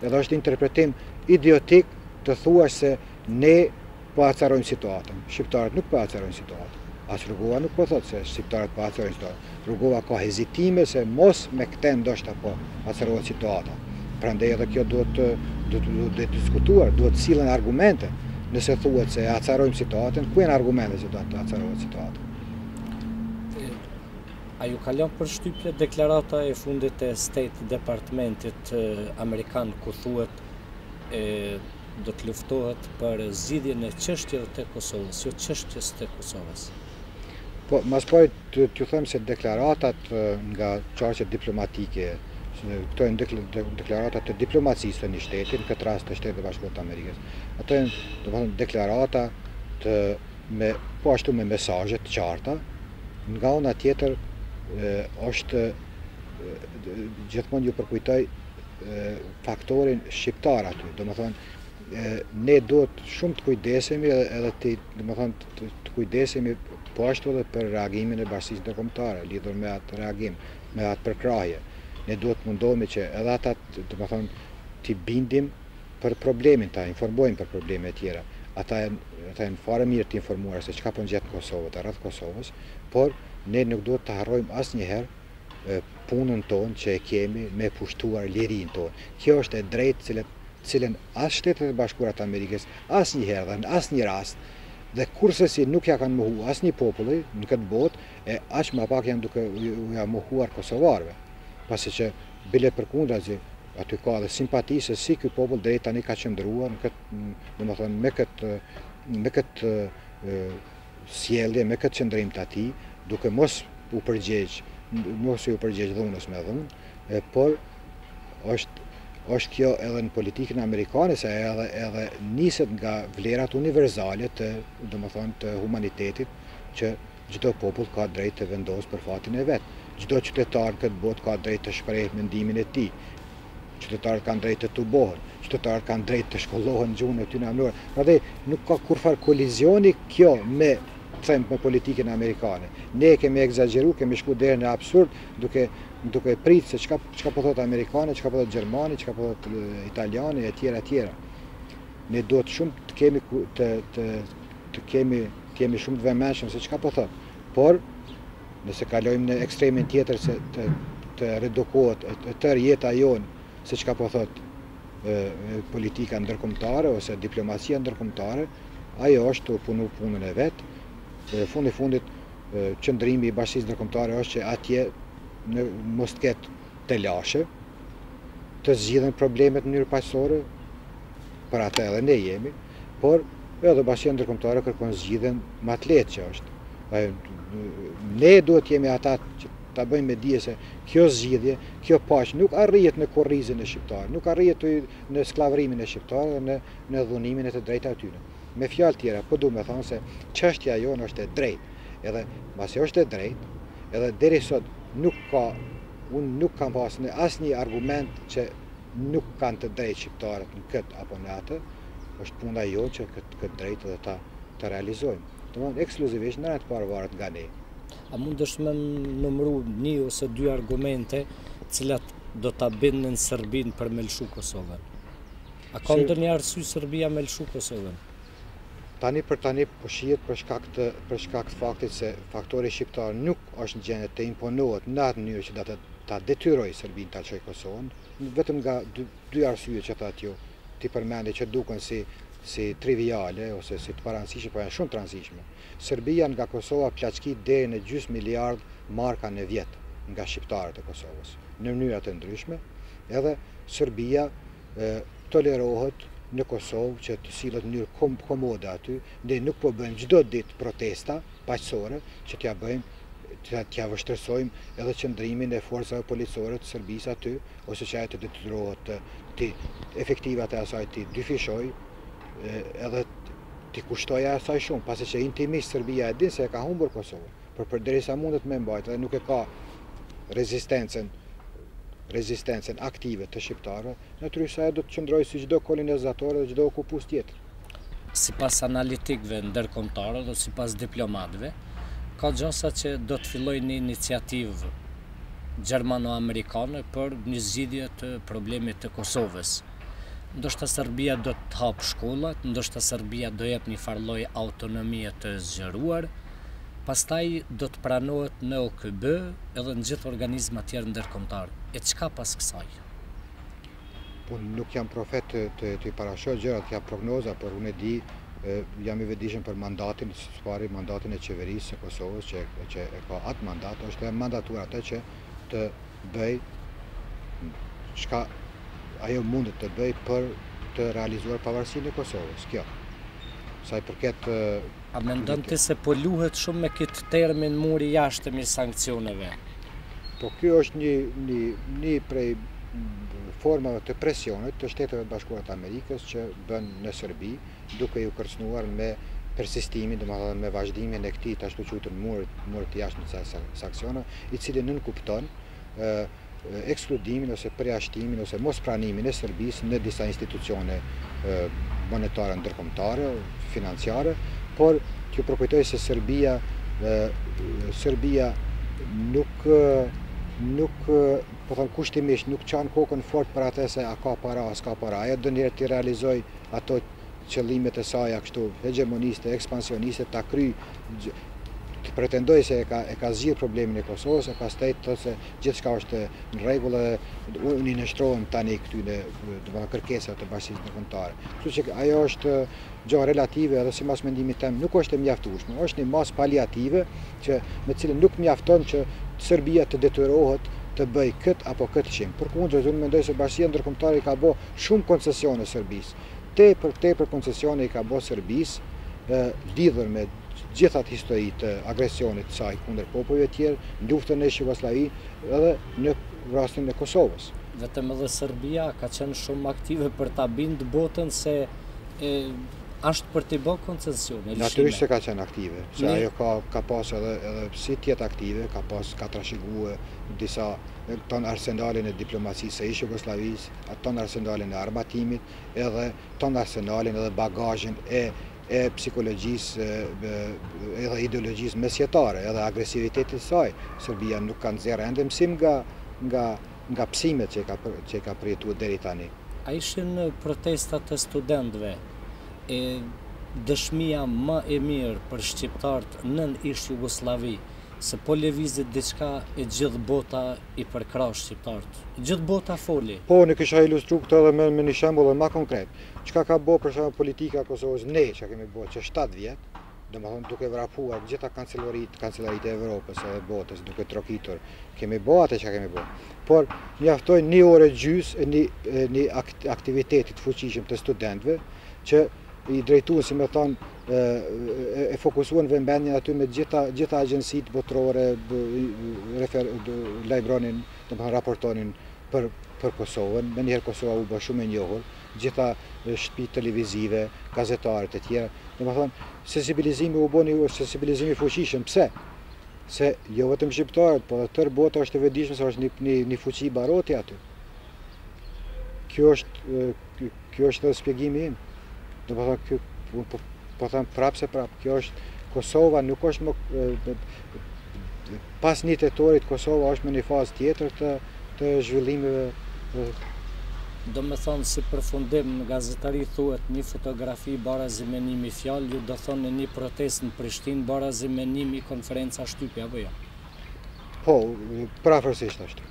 Edhe është interpretim idiotik të thuash se ne po acarojmë situatën. Shqiptarët nuk po acarojnë situatën. As Rugova nuk po thotë se shqiptarët po acarojnë situatën. Rugova ka hezitime se mos me këtë ndoshta po acarohet situata. Prandaj edhe kjo duhet të, duhet të, duhet të diskutuar, duhet të sillen argumente. Nëse thuhet se acarojmë situatën, ku janë argumentet se do të acarohet situata? A ju la përshtypje deklarata e fundit e State Departmentit amerikan ku thuhet se do të luftohet për zgjidhjen e çështjeve të Kosovës, jo çështjes të Kosovës. Po, më së pari të ju them se deklaratat nga qarqet diplomatike, këto janë deklaratat të diplomacisë të një shteti, në këtë rast të Shteteve të Bashkuara të Amerikës, ato janë deklarata të me, po ashtu me mesazhe të qarta, nga ana tjetër është gjithmonë ju përkujtoj faktorin shqiptar aty, domethënë, ne duhet shumë të kujdesemi edhe të, domethënë, të kujdesemi po ashtu edhe për reagimin e bashkësisë ndërkombëtare lidhur me atë reagim, me atë përkrahje. Ne duhet të mundohemi që edhe ata, domethënë, t'i bindim për problemin, ta informojmë për probleme të tjera. Ata janë, ata janë fare mirë të informuar se çka po ngjet në Kosovë dhe rreth Kosovës, por ne nuk duhet të harrojmë asnjëherë punën tonë që e kemi me pushtuar lirinë tonë. Kjo është e drejtë të cilën, të cilën as Shtetet e Bashkuara të Amerikës asnjëherë dhe në asnjë rast dhe kurrsesi nuk ia kanë mohu asnjë populli në këtë botë, e aq ma pak janë duke ua mohuar kosovarëve. Pasi që bile përkundra Aty ka edhe simpati se si ky popull deri tani ka qëndruar në këtë, domethënë me këtë, me këtë sjellje, me këtë qëndrim të tij, duke mos u përgjegj, mos u përgjegj dhunës me dhunë, por është është kjo edhe në politikën amerikane se edhe edhe niset nga vlerat universale të, domethënë të humanitetit që Çdo popull ka drejt të vendosë për fatin e vet. Çdo qytetar në këtë botë ka drejt të shprehë mendimin e tij. Qytetarët kanë drejt të tubohen. Qytetarët kanë drejt të shkollohen në gjuhën e tyre amnore. Prandaj nuk ka kurrfarë kolizioni kjo me thënë me politikën amerikane. Ne e kemi ekzagjeruar, kemi shku deri në absurd duke duke prit se çka çka po thotë amerikani, çka po thotë gjermani, çka po thotë italiani etj etj. Ne duhet shumë të kemi të të të kemi Të jemi shumë të vëmendshëm se çka po thotë, por nëse kalojmë në ekstremin tjetër se të të redukohet e tërë jeta jonë se çka po thotë politika ndërkombëtare ose diplomacia ndërkombëtare, ajo është tu punu punën e vet. Në fund i fundit qëndrimi i bashkësisë ndërkombëtare është që atje mos të ketë telashe, të zgjidhen problemet në mënyrë paqësore, për atë edhe ne jemi. por edhe bashkësia ndërkombëtare kërkon zgjidhjen më të lehtë që është. Ne duhet të jemi ata që ta bëjmë me dije se kjo zgjidhje, kjo paqë nuk arrihet në kurrizin e shqiptarëve, nuk arrihet në skllavërimin e shqiptarëve në në dhunimin e të drejtave të tyre. Me fjalë tjera, po du me thënë se çështja jonë është e drejtë. Edhe pasi është e drejtë, edhe deri sot nuk ka unë nuk kam pa asnjë argument që Nuk kanë të drejtë shqiptarët në këtë apo në atë, është puna jonë që këtë, këtë drejtë edhe ta realizojmë. Domethënë ekskluzivisht në rend të parë varet nga ne. A mund ësh me numru një ose dy argumente të cilat do ta bindin Sërbinë për me lëshu Kosovën? A ka ndonjë arsye Sërbia me lëshu Kosovën? Tani për tani po shihet për shkak të për shkak të faktit se faktori shqiptar nuk është në gjendje të imponohet në atë mënyrë që ta ta detyrojë Serbinë ta lshojë Kosovën, vetëm nga dy, dy arsyet që thatë ju, t'i përmendi që duken si si triviale ose si të parandësishme, po janë shumë të rëndësishme. Serbia nga Kosova plaçkit deri në gjysmë miliard marka në vjet nga shqiptarët e Kosovës, në mënyra të ndryshme, edhe Serbia tolerohet në Kosovë që të sillet në mënyrë komode aty, ne nuk po bëjmë çdo ditë protesta paqësore që t'ja bëjmë, t'ja vështërsojmë edhe qëndrimin e forcave policore të Serbisë aty, ose që ajo të detyrohet t'i, efektivat e asaj t'i dyfishojë, edhe t'i kushtojë asaj shumë, pasi që intimisht Serbia e din se e ka humbur Kosovën. por përderisa mundet me mbajt dhe nuk e ka rezistencën rezistencën aktive të shqiptarëve, në tërësi ajo do të qëndrojë si çdo kolonizator dhe çdo okupues tjetër. Sipas analitikëve ndërkomtarë dhe sipas diplomatëve, ka gjasa që do të filloj një iniciativë gjermano-amerikane për një zgjidhje të problemit të Kosovës. Ndoshta Serbia do të hapë shkollat, ndoshta Serbia do japë një farë lloj autonomie të zgjeruar, Pastaj do të pranohet në OKB edhe në gjithë organizmat tjerë ndërkombëtarë. E çka pas kësaj? Unë nuk jam profet të të t'i parashoh gjërat, të jap prognoza, por unë e di, jam i vetëdijshëm për mandatin, së pari mandatin e qeverisë së Kosovës që që e ka atë mandat, është e mandatuar atë që të bëj çka ajo mundet të bëj për të realizuar pavarësinë e Kosovës. Kjo sa i përket A mendoni se po luhet shumë me kët termin muri i jashtëm i sanksioneve? Po kjo është një një një prej formave të presionit të Shteteve të Bashkuara të Amerikës që bën në Serbi, duke ju kërcënuar me persistimin, domethënë me vazhdimin e këtij të ashtuquajtur murit, murit të jashtëm të sanksioneve, i cili nënkupton ë ekskludimin ose përjashtimin ose mospranimin e Serbisë në disa institucione monetare ndërkombëtare, financiare, por t'ju përkujtoj se Serbia Serbia nuk nuk po thom kushtimisht nuk çan kokën fort për atë se a ka para a s'ka para. Ajo do njëherë të realizoj ato qëllimet e saja kështu hegemoniste, ekspansioniste, ta kry të pretendoj se e ka e ka zgjidh problemin e Kosovës e pastaj të thotë se Gjithçka është në rregull dhe unë i nënshtrohem tani këtyre domethënë kërkesave të bashkësisë ndërkombëtare. Kështu që ajo është gjë relative edhe sipas mendimit tim nuk është e mjaftueshme. Është një masë paliative që me cilën nuk mjafton që Serbia të detyrohet të bëj këtë apo këtë lëshim. Përkundër, unë mendoj se bashkësia ndërkombëtare i ka bë shumë koncesione Serbisë. Tepër tepër koncesione i ka bo Serbisë lidhur me gjithë atë histori të agresionit të saj kundër popujve tjerë, luftën në ish Jugosllavi dhe në rastin e Kosovës. Vetëm edhe Serbia ka qenë shumë aktive për ta bind botën se asht për t'i bo koncesione, lëshime. Natyrisht se ka qenë aktive, se ajo ka ka pas edhe edhe si t'jetë aktive, ka pas ka trashëgue disi ton arsenalin e diplomacisë së ish Jugosllavisë, ton arsenalin e armatimit, edhe tan arsenalin edhe bagazhin e e psikologjisë edhe ideologjisë mesjetare edhe agresivitetit saj Serbia nuk ka nxjerrë ende mësim nga nga nga pësimet që ka që ka përjetu deri tani. A ishin protestat e studentëve dëshmia më e mirë për shqiptarët nën ish Jugosllavi se po lëvizte diçka e gjithë bota i përkrahu shqiptarët. Gjithë bota foli. Po, unë kisha ilustru këtë edhe me, me një shembull edhe ma konkret. Çka ka bo për shembull politika e Kosovës, ne që kemi bo që 7 vjet, domethënë duke vrapuar gjitha kancelaritë, kancelaritë e Evropës edhe botës, duke trokitur. Kemi bo atë që kemi bo. Por mjaftoi një orë gjysë e një, një aktiviteti të fuqishëm të studentëve që i drejtuan si me thonë e fokusuan vëmendjen aty më gjitha gjitha agjencitë botërore refer lajmëronin, domethënë raportonin për për Kosovën, menjëherë Kosova u bë shumë e njohur, gjitha shtëpitë televizive, gazetarët e tjera, domethënë sensibilizimi u bë një sensibilizim i fuqishëm, pse? Se jo vetëm shqiptarët, por edhe tërë bota është e vetëdijshme se është një një, një fuçi baroti aty. Kjo është Ky është edhe shpjegimi im. Domethënë ky unë po, po them prapë se prapë, kjo është Kosova nuk është më pas një tetorit Kosova është në një fazë tjetër të të zhvillimeve Domethënë si përfundim në gazetari thuhet një fotografi baraz me një mijë fjalë, ju do thoni një protestë në Prishtinë baraz me një mijë konferenca shtypi, apo jo? Po, prafërsisht ashtu.